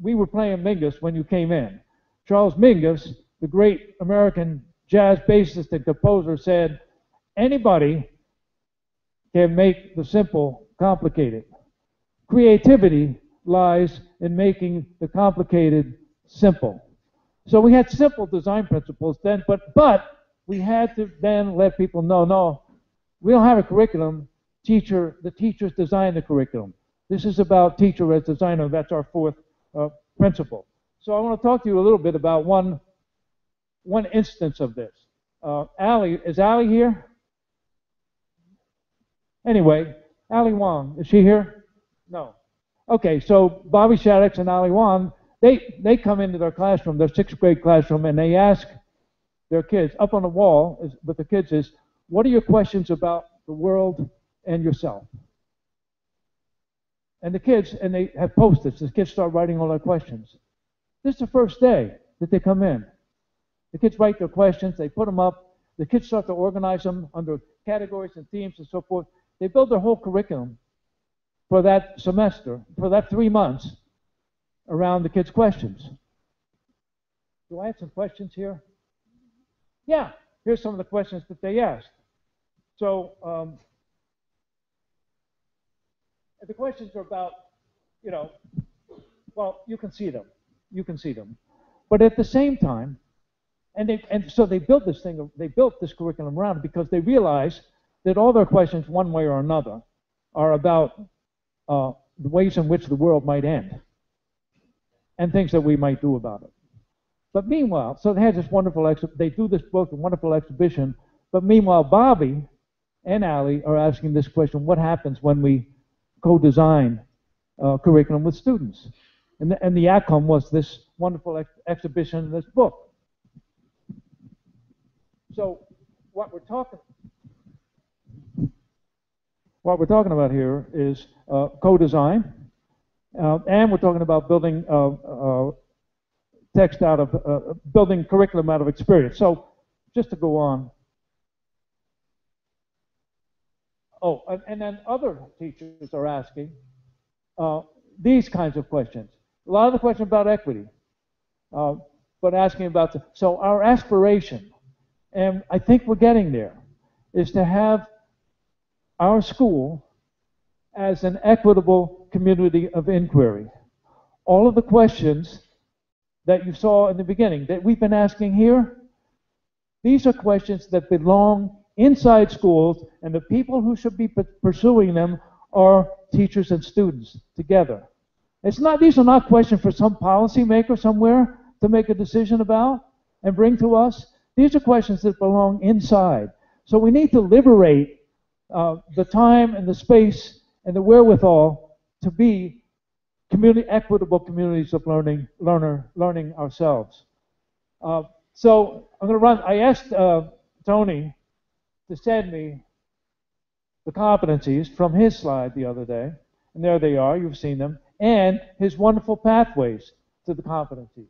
we were playing Mingus when you came in. Charles Mingus, the great American jazz bassist and composer, said, anybody can make the simple complicated. Creativity lies in making the complicated simple. So we had simple design principles then, but but we had to then let people know, no, we don't have a curriculum. Teacher, the teachers design the curriculum. This is about teacher as designer. That's our fourth uh, principle. So I want to talk to you a little bit about one one instance of this. Uh, Allie, is Allie here? Anyway, Ali Wong, is she here? No. Okay, so Bobby Shaddix and Ali Wong, they, they come into their classroom, their sixth grade classroom, and they ask their kids, up on the wall is, with the kids is, what are your questions about the world and yourself? And the kids, and they have post-its, the kids start writing all their questions. This is the first day that they come in. The kids write their questions, they put them up, the kids start to organize them under categories and themes and so forth. They build their whole curriculum for that semester, for that three months, around the kids' questions. Do I have some questions here? Yeah, here's some of the questions that they asked. So, um, the questions are about, you know, well, you can see them. You can see them. But at the same time, and, they, and so they built this thing, they built this curriculum around because they realized that all their questions, one way or another, are about uh, the ways in which the world might end and things that we might do about it. But meanwhile, so they had this wonderful, ex- they do this book, a wonderful exhibition, but meanwhile, Bobby and Ali are asking this question, what happens when we co-design uh, curriculum with students? And the, and the outcome was this wonderful ex- exhibition, this book. So what we're talking what we're talking about here is uh, co-design, uh, and we're talking about building uh, uh text out of, uh, building curriculum out of experience. So just to go on. Oh, and, and then other teachers are asking uh, these kinds of questions. A lot of the questions about equity, but asking about, the, so our aspiration, and I think we're getting there, is to have our school as an equitable community of inquiry. All of the questions that you saw in the beginning that we've been asking here, these are questions that belong inside schools, and the people who should be pursuing them are teachers and students together. It's not, these are not questions for some policymaker somewhere to make a decision about and bring to us. These are questions that belong inside. So we need to liberate uh, the time and the space and the wherewithal to be community equitable communities of learning, learner, learning ourselves. Uh, so I'm going to run. I asked uh, Tony to send me the competencies from his slide the other day, and there they are. You've seen them, and his wonderful pathways to the competencies.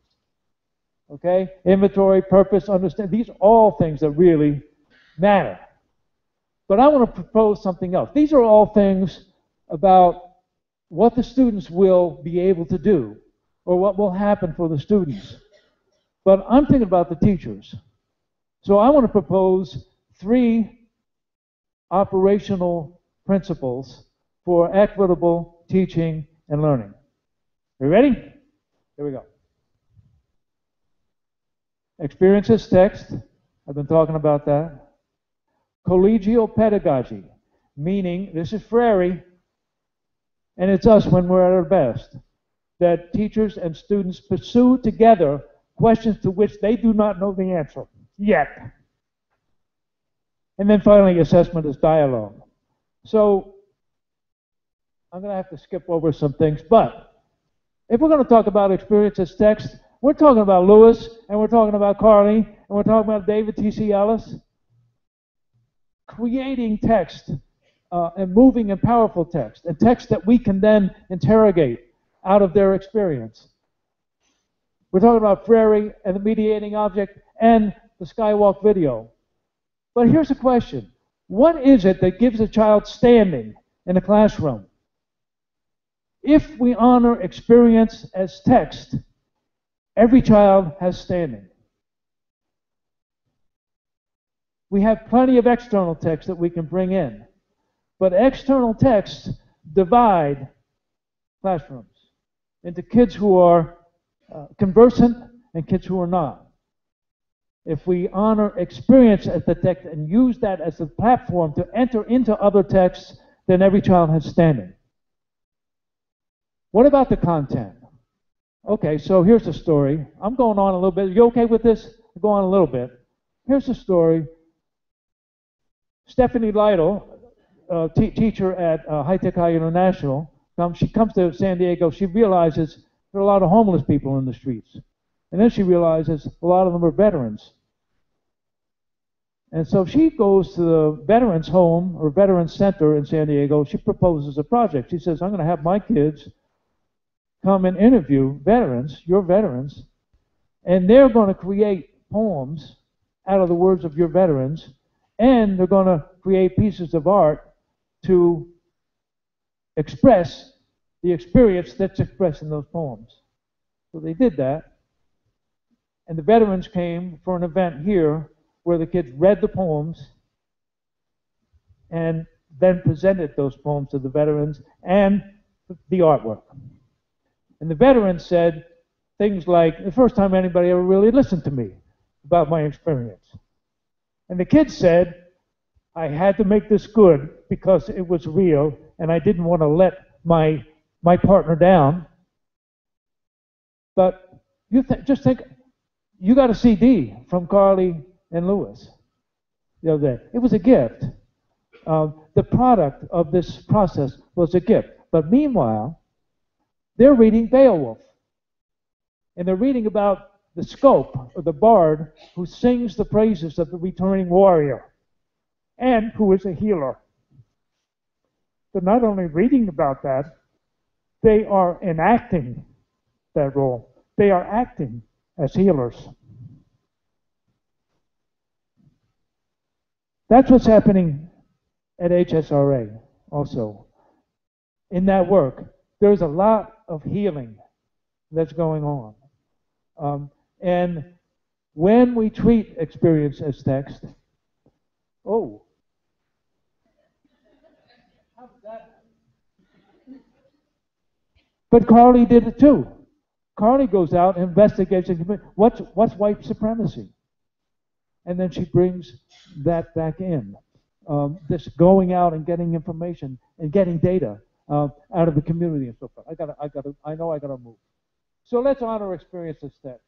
Okay, inventory, purpose, understand. These are all things that really matter. But I want to propose something else. These are all things about what the students will be able to do or what will happen for the students. But I'm thinking about the teachers. So I want to propose three operational principles for equitable teaching and learning. Are you ready? Here we go. Experiences text. I've been talking about that collegial pedagogy, meaning this is Freire, and it's us when we're at our best, that teachers and students pursue together questions to which they do not know the answer yet. And then finally, assessment is dialogue. So I'm going to have to skip over some things, but if we're going to talk about experience as text, we're talking about Lewis, and we're talking about Carly, and we're talking about David T.C. Ellis creating text uh, and moving and powerful text, and text that we can then interrogate out of their experience. We're talking about Freire and the mediating object and the Skywalk video. But here's a question. What is it that gives a child standing in a classroom? If we honor experience as text, every child has standing. We have plenty of external text that we can bring in, but external texts divide classrooms into kids who are uh, conversant and kids who are not. If we honor experience as the text and use that as a platform to enter into other texts, then every child has standing. What about the content? Okay, so here's the story. I'm going on a little bit. Are you okay with this? I'll go on a little bit. Here's the story. Stephanie Lytle, uh, teacher at uh, High Tech High International, um, she comes to San Diego. She realizes there are a lot of homeless people in the streets. And then she realizes a lot of them are veterans. And so she goes to the veterans home or veterans center in San Diego. She proposes a project. She says, I'm going to have my kids come and interview veterans, your veterans, and they're going to create poems out of the words of your veterans, and they're going to create pieces of art to express the experience that's expressed in those poems. So they did that. And the veterans came for an event here where the kids read the poems and then presented those poems to the veterans and the artwork. And the veterans said things like, the first time anybody ever really listened to me about my experience. And the kid said, I had to make this good because it was real and I didn't want to let my, my partner down. But you th- just think, you got a CD from Carly and Lewis the other day. It was a gift. Uh, the product of this process was a gift. But meanwhile, they're reading Beowulf. And they're reading about the scop of the bard who sings the praises of the returning warrior and who is a healer. But not only reading about that, they are enacting that role. They are acting as healers. That's what's happening at HSRA also. In that work, there's a lot of healing that's going on. Um, and when we treat experience as text, oh, But Carly did it too. Carly goes out and investigates what's what's white supremacy, and then she brings that back in. Um, this going out and getting information and getting data uh, out of the community and so forth. I got I got I know I got to move. So let's honor experience instead.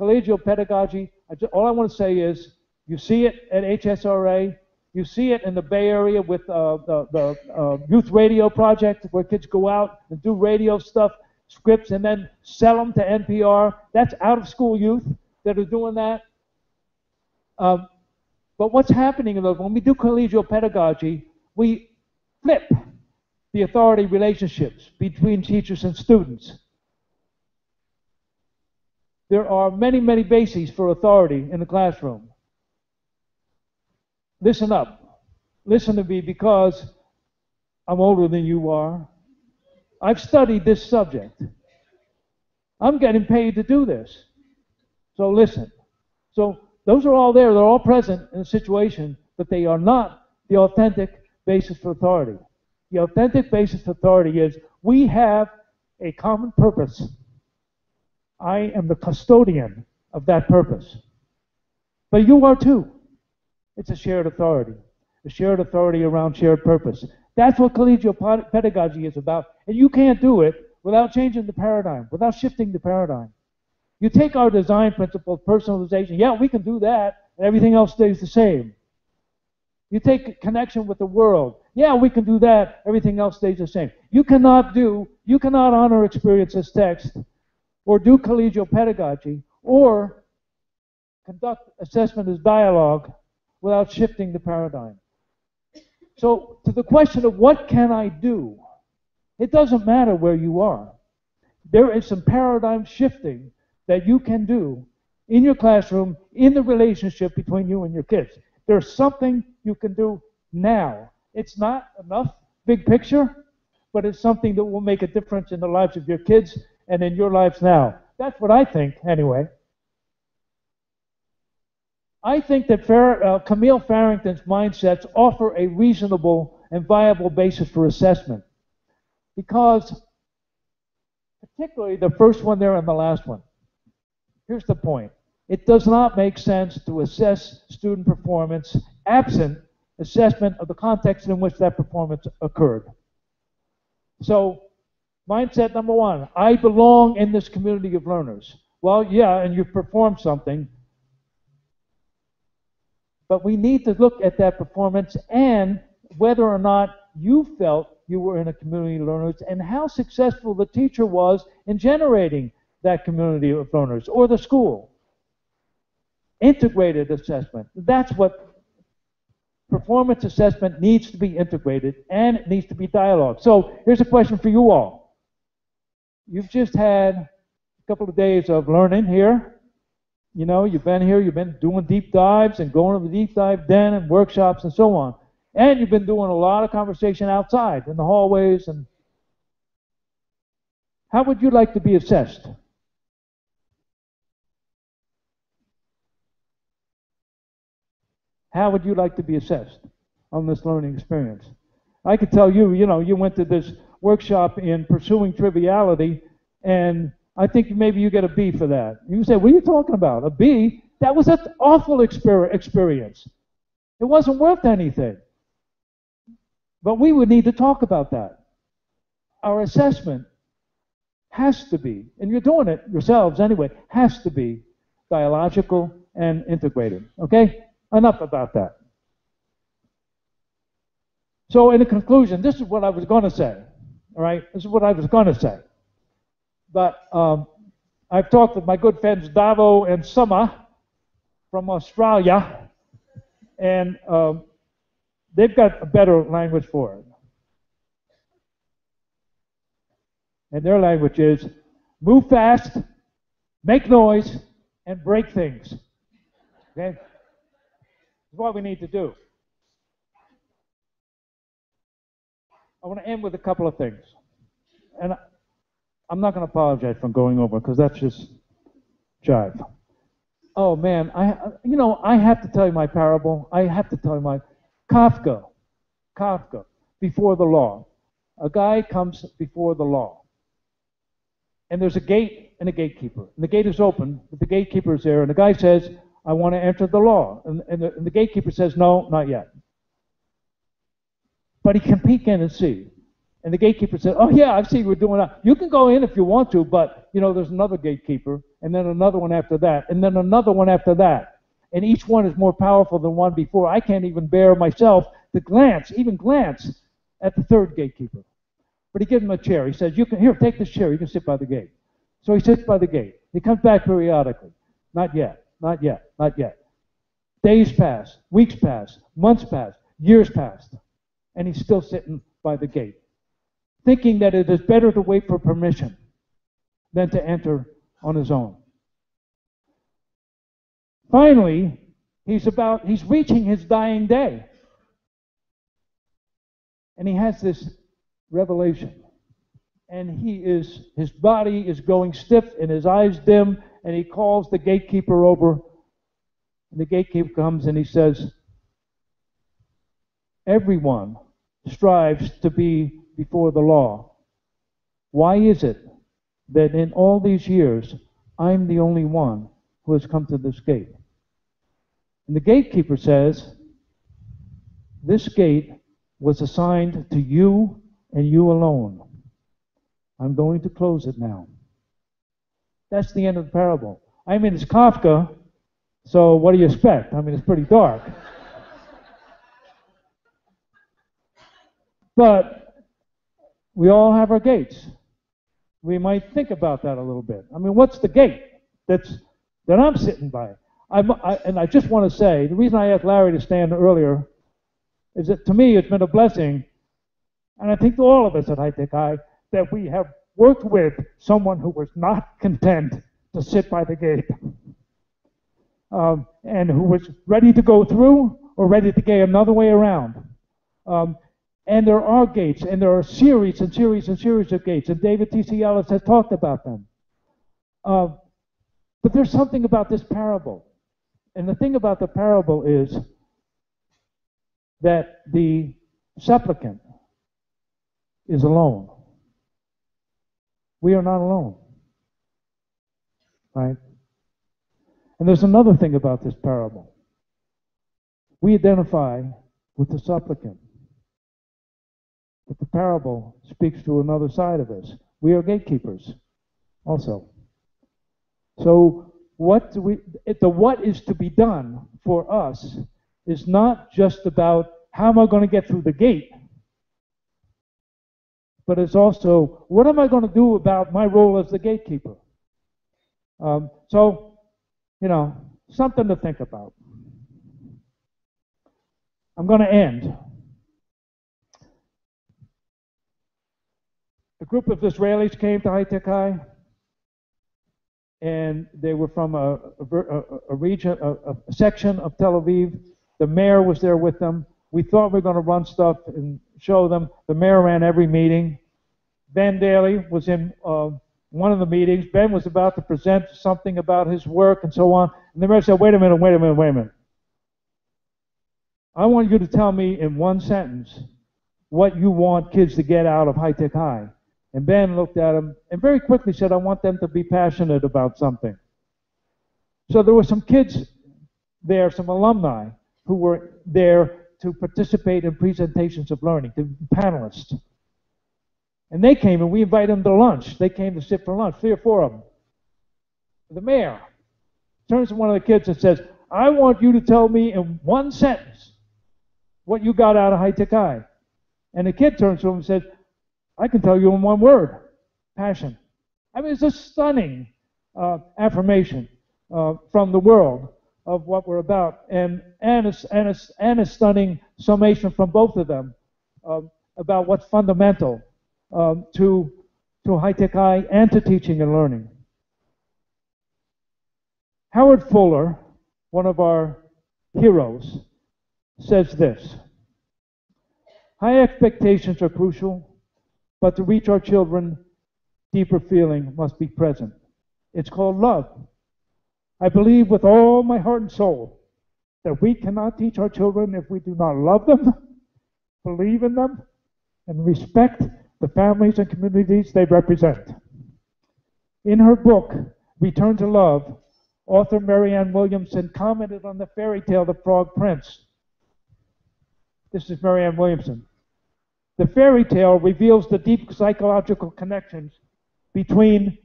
Collegial pedagogy. I just, all I want to say is you see it at HSRA. You see it in the Bay Area with uh, the, the uh, Youth Radio Project, where kids go out and do radio stuff, scripts, and then sell them to NPR. That's out of school youth that are doing that. Um, but what's happening is when we do collegial pedagogy, we flip the authority relationships between teachers and students. There are many, many bases for authority in the classroom. Listen up. Listen to me because I'm older than you are. I've studied this subject. I'm getting paid to do this. So listen. So those are all there. They're all present in a situation, but they are not the authentic basis for authority. The authentic basis for authority is we have a common purpose. I am the custodian of that purpose. But you are too. It's a shared authority, a shared authority around shared purpose. That's what collegial pedagogy is about. And you can't do it without changing the paradigm, without shifting the paradigm. You take our design principle, personalization, yeah, we can do that, and everything else stays the same. You take connection with the world. Yeah, we can do that. Everything else stays the same. You cannot do, you cannot honor experience as text, or do collegial pedagogy, or conduct assessment as dialogue without shifting the paradigm. So, to the question of what can I do, it doesn't matter where you are. There is some paradigm shifting that you can do in your classroom, in the relationship between you and your kids. There's something you can do now. It's not enough big picture, but it's something that will make a difference in the lives of your kids and in your lives now. That's what I think, anyway. I think that Fer- uh, Camille Farrington's mindsets offer a reasonable and viable basis for assessment because, particularly the first one there and the last one, here's the point. It does not make sense to assess student performance absent assessment of the context in which that performance occurred. So, mindset number one I belong in this community of learners. Well, yeah, and you've performed something, but we need to look at that performance and whether or not you felt you were in a community of learners and how successful the teacher was in generating that community of learners or the school. Integrated assessment. That's what performance assessment needs to be integrated and it needs to be dialogue. So here's a question for you all. You've just had a couple of days of learning here. You know, you've been here, you've been doing deep dives and going to the deep dive den and workshops and so on. And you've been doing a lot of conversation outside in the hallways and how would you like to be assessed? How would you like to be assessed on this learning experience? I could tell you, you know, you went to this workshop in pursuing triviality, and I think maybe you get a B for that. You say, what are you talking about? A B? That was an awful exper- experience. It wasn't worth anything. But we would need to talk about that. Our assessment has to be, and you're doing it yourselves anyway, has to be dialogical and integrated. Okay? Enough about that. So, in conclusion, this is what I was going to say. All right? This is what I was going to say. But um, I've talked with my good friends Davo and Summa from Australia, and um, they've got a better language for it. And their language is move fast, make noise, and break things. Okay? That's what we need to do. I want to end with a couple of things. And I'm not going to apologize for going over because that's just jive. Oh man, I you know I have to tell you my parable. I have to tell you my Kafka. Kafka before the law. A guy comes before the law, and there's a gate and a gatekeeper. And the gate is open, but the gatekeeper is there, and the guy says, "I want to enter the law," and, and, the, and the gatekeeper says, "No, not yet." But he can peek in and see. And the gatekeeper said, "Oh yeah, I see we're doing that. You can go in if you want to, but you know there's another gatekeeper, and then another one after that, and then another one after that, and each one is more powerful than one before. I can't even bear myself to glance, even glance at the third gatekeeper. But he gives him a chair. He says, "You can here, take this chair. You can sit by the gate." So he sits by the gate. He comes back periodically. Not yet. Not yet. Not yet. Days pass. Weeks pass. Months pass. Years pass, and he's still sitting by the gate thinking that it is better to wait for permission than to enter on his own. Finally, he's about he's reaching his dying day. And he has this revelation. And he is his body is going stiff and his eyes dim and he calls the gatekeeper over. And the gatekeeper comes and he says, Everyone strives to be before the law. Why is it that in all these years I'm the only one who has come to this gate? And the gatekeeper says, This gate was assigned to you and you alone. I'm going to close it now. That's the end of the parable. I mean, it's Kafka, so what do you expect? I mean, it's pretty dark. But we all have our gates. We might think about that a little bit. I mean, what's the gate that's that I'm sitting by? I'm, I, and I just want to say the reason I asked Larry to stand earlier is that to me it's been a blessing, and I think to all of us at High Tech that we have worked with someone who was not content to sit by the gate, um, and who was ready to go through or ready to go another way around. Um, and there are gates, and there are series and series and series of gates, and David T.C. Ellis has talked about them. Uh, but there's something about this parable. And the thing about the parable is that the supplicant is alone. We are not alone. Right? And there's another thing about this parable. We identify with the supplicant. But the parable speaks to another side of this. We are gatekeepers also. So what we the what is to be done for us is not just about how am I going to get through the gate, but it's also what am I going to do about my role as the gatekeeper. Um, so, you know, something to think about. I'm going to end. A group of Israelis came to High Tech High, and they were from a, a, a region, a, a, section of Tel Aviv. The mayor was there with them. We thought we were going to run stuff and show them. The mayor ran every meeting. Ben Daley was in uh, one of the meetings. Ben was about to present something about his work and so on. And the mayor said, wait a minute, wait a minute, wait a minute. I want you to tell me in one sentence what you want kids to get out of High Tech High. And Ben looked at him and very quickly said, I want them to be passionate about something. So there were some kids there, some alumni, who were there to participate in presentations of learning, to panelists. And they came and we invited them to lunch. They came to sit for lunch, three or four of them. The mayor turns to one of the kids and says, I want you to tell me in one sentence what you got out of High Tech High. And the kid turns to him and says, I can tell you in one word passion. I mean, it's a stunning uh, affirmation uh, from the world of what we're about, and, and, a, and, a, and a stunning summation from both of them uh, about what's fundamental um, to, to high tech high and to teaching and learning. Howard Fuller, one of our heroes, says this High expectations are crucial, but to reach our children, deeper feeling must be present. It's called love. I believe with all my heart and soul that we cannot teach our children if we do not love them, believe in them, and respect the families and communities they represent. In her book, Return to Love, author Marianne Williamson commented on the fairy tale The Frog Prince. This is Marianne Williamson. The fairy tale reveals the deep psychological connections between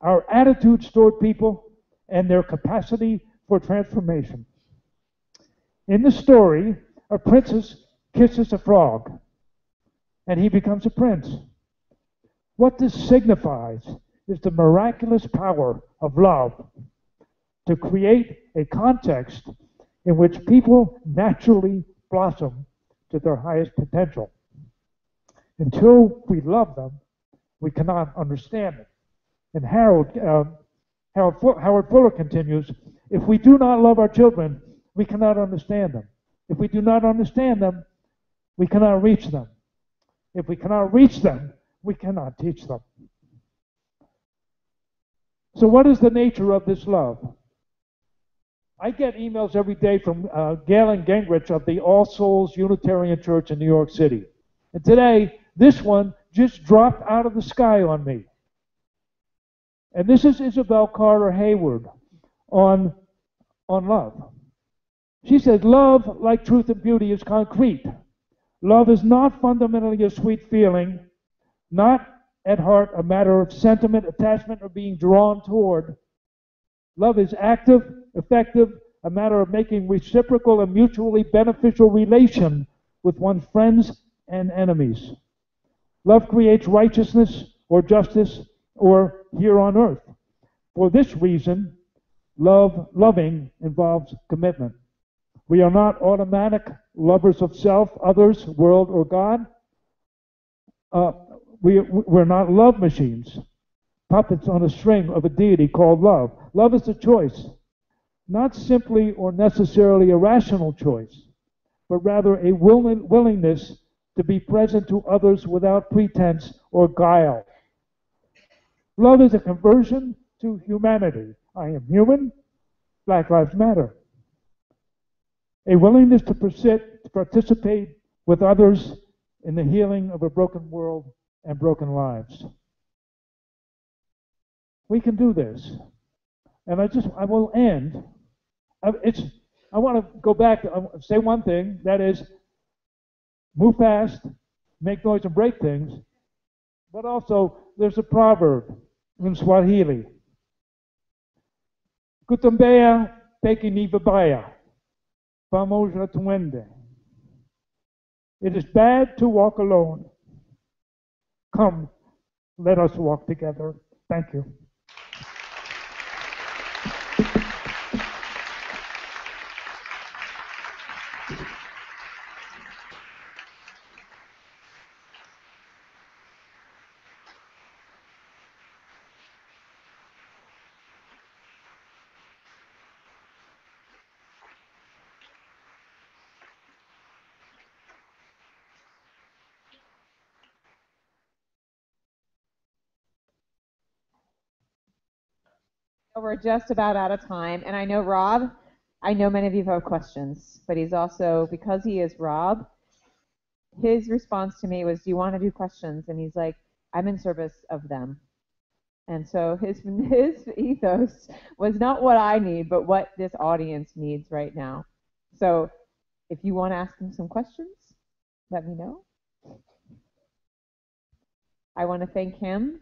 our attitudes toward people and their capacity for transformation. In the story, a princess kisses a frog and he becomes a prince. What this signifies is the miraculous power of love to create a context in which people naturally blossom to their highest potential. Until we love them, we cannot understand them. And Harold, uh, Howard, Howard Fuller continues if we do not love our children, we cannot understand them. If we do not understand them, we cannot reach them. If we cannot reach them, we cannot teach them. So, what is the nature of this love? I get emails every day from uh, Galen Guengerich of the All Souls Unitarian Church in New York City. And today, this one just dropped out of the sky on me. And this is Isabel Carter Heyward on, on love. She says, Love, like truth and beauty, is concrete. Love is not fundamentally a sweet feeling, not at heart a matter of sentiment, attachment, or being drawn toward. Love is active, effective, a matter of making reciprocal and mutually beneficial relation with one's friends and enemies. Love creates righteousness or justice or here on earth. For this reason, love loving involves commitment. We are not automatic lovers of self, others, world, or God. Uh, we, we're not love machines. puppets on a string of a deity called love. Love is a choice, not simply or necessarily a rational choice, but rather a willing, willingness to be present to others without pretense or guile. Love is a conversion to humanity. I am human, Black Lives Matter. A willingness to participate with others in the healing of a broken world and broken lives. We can do this. And I just, I will end. It's, I want to go back to say one thing that is, move fast, make noise, and break things. But also, there's a proverb in Swahili Kutembea peke ni vibaya, pamoja tuende. It is bad to walk alone. Come, let us walk together. Thank you. We're just about out of time, and I know Rob. I know many of you have questions, but he's also because he is Rob. His response to me was, "Do you want to do questions?" And he's like, "I'm in service of them." And so his his ethos was not what I need, but what this audience needs right now. So if you want to ask him some questions, let me know. I want to thank him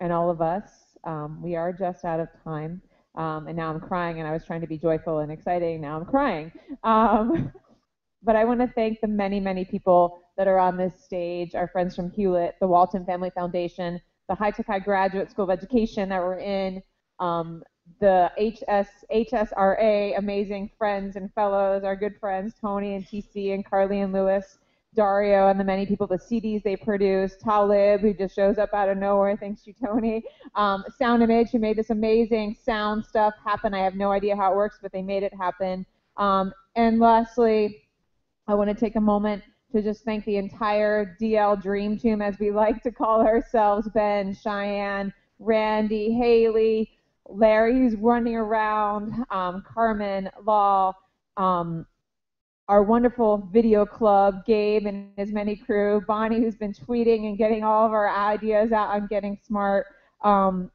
and all of us um, we are just out of time. Um, and now I'm crying, and I was trying to be joyful and exciting. Now I'm crying. Um, but I want to thank the many, many people that are on this stage our friends from Hewlett, the Walton Family Foundation, the High Tech High Graduate School of Education that we're in, um, the HS, HSRA, amazing friends and fellows, our good friends Tony and TC and Carly and Lewis, Dario and the many people, the CDs they produce, Talib, who just shows up out of nowhere, thanks to Tony, um, Sound Image, who made this amazing sound stuff happen. I have no idea how it works, but they made it happen. Um, and lastly, I want to take a moment to just thank the entire DL Dream Team, as we like to call ourselves Ben, Cheyenne, Randy, Haley, Larry, who's running around, um, Carmen, Law, um, our wonderful video club, Gabe and his many crew, Bonnie, who's been tweeting and getting all of our ideas out on getting smart, um,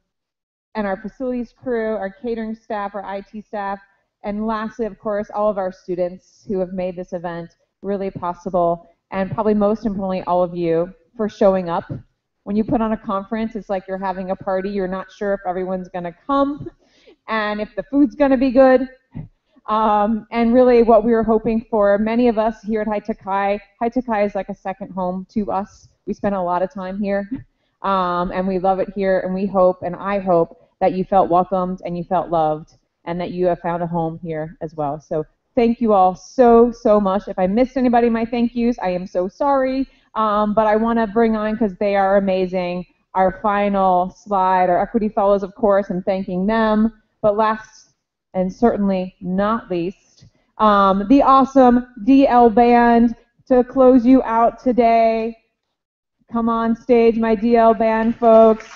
and our facilities crew, our catering staff, our IT staff, and lastly, of course, all of our students who have made this event really possible, and probably most importantly, all of you for showing up. When you put on a conference, it's like you're having a party. You're not sure if everyone's going to come and if the food's going to be good. Um, and really what we were hoping for, many of us here at Tech High is like a second home to us. We spend a lot of time here, um, and we love it here, and we hope, and I hope, that you felt welcomed and you felt loved, and that you have found a home here as well. So thank you all so, so much. If I missed anybody my thank yous, I am so sorry, um, but I want to bring on, because they are amazing, our final slide, our equity fellows, of course, and thanking them. But last and certainly not least, um, the awesome DL Band to close you out today. Come on stage, my DL Band folks.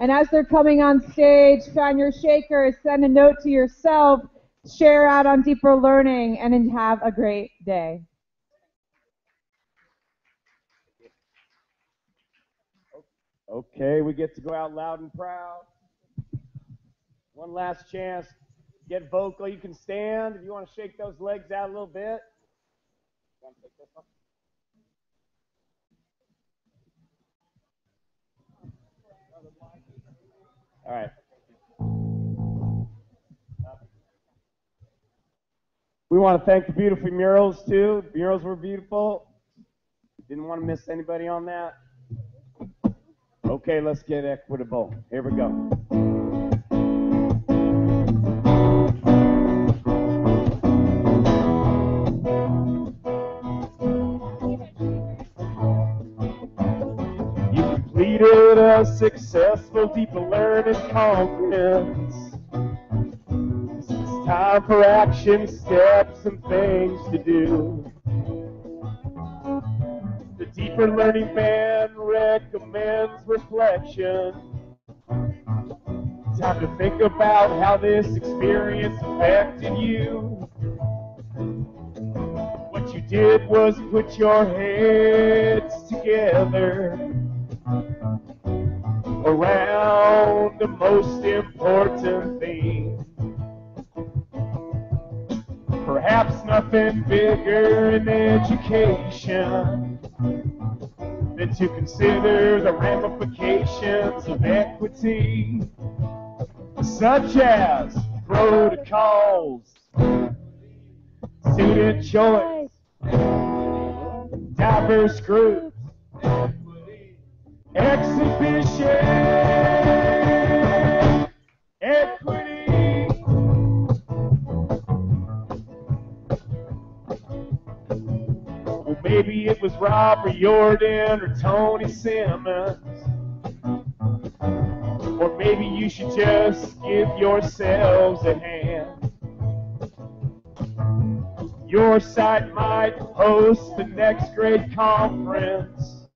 And as they're coming on stage, find your shakers, send a note to yourself, share out on deeper learning, and have a great day. Okay, we get to go out loud and proud. One last chance. Get vocal. You can stand if you want to shake those legs out a little bit. All right. We want to thank the beautiful murals too. The murals were beautiful. Didn't want to miss anybody on that. Okay, let's get equitable. Here we go. You completed a successful deep learning conference. It's time for action steps and things to do. The deeper learning man recommends reflection. Time to think about how this experience affected you. What you did was put your heads together around the most important thing. Perhaps nothing bigger in education than to consider the ramifications of equity, such as protocols, student choice, diverse groups, exhibition, equity. Maybe it was Rob Riordan or Tony Simmons. Or maybe you should just give yourselves a hand. Your site might host the next great conference.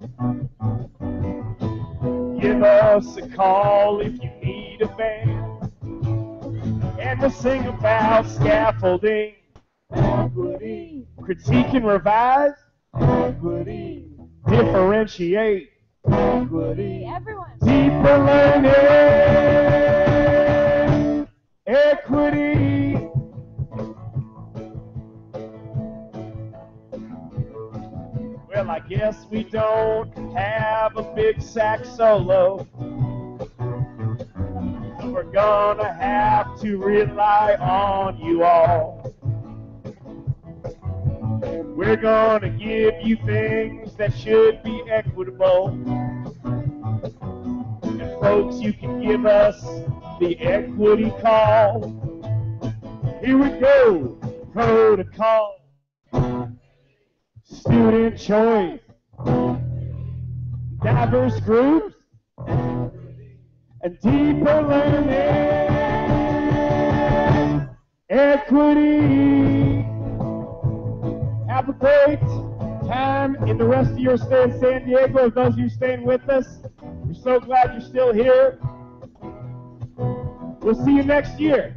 Give us a call if you need a band. And we'll sing about scaffolding, critique and revise, equity, differentiate, equity, Everyone. deeper learning, equity. Well, I guess we don't have a big sax solo. So we're gonna have to rely on you all. We're gonna give you things that should be equitable. And folks, you can give us the equity call. Here we go. Protocol. Student choice. Diverse groups. And deeper learning. Equity. Have a great time in the rest of your stay in San Diego. Those of you staying with us, we're so glad you're still here. We'll see you next year.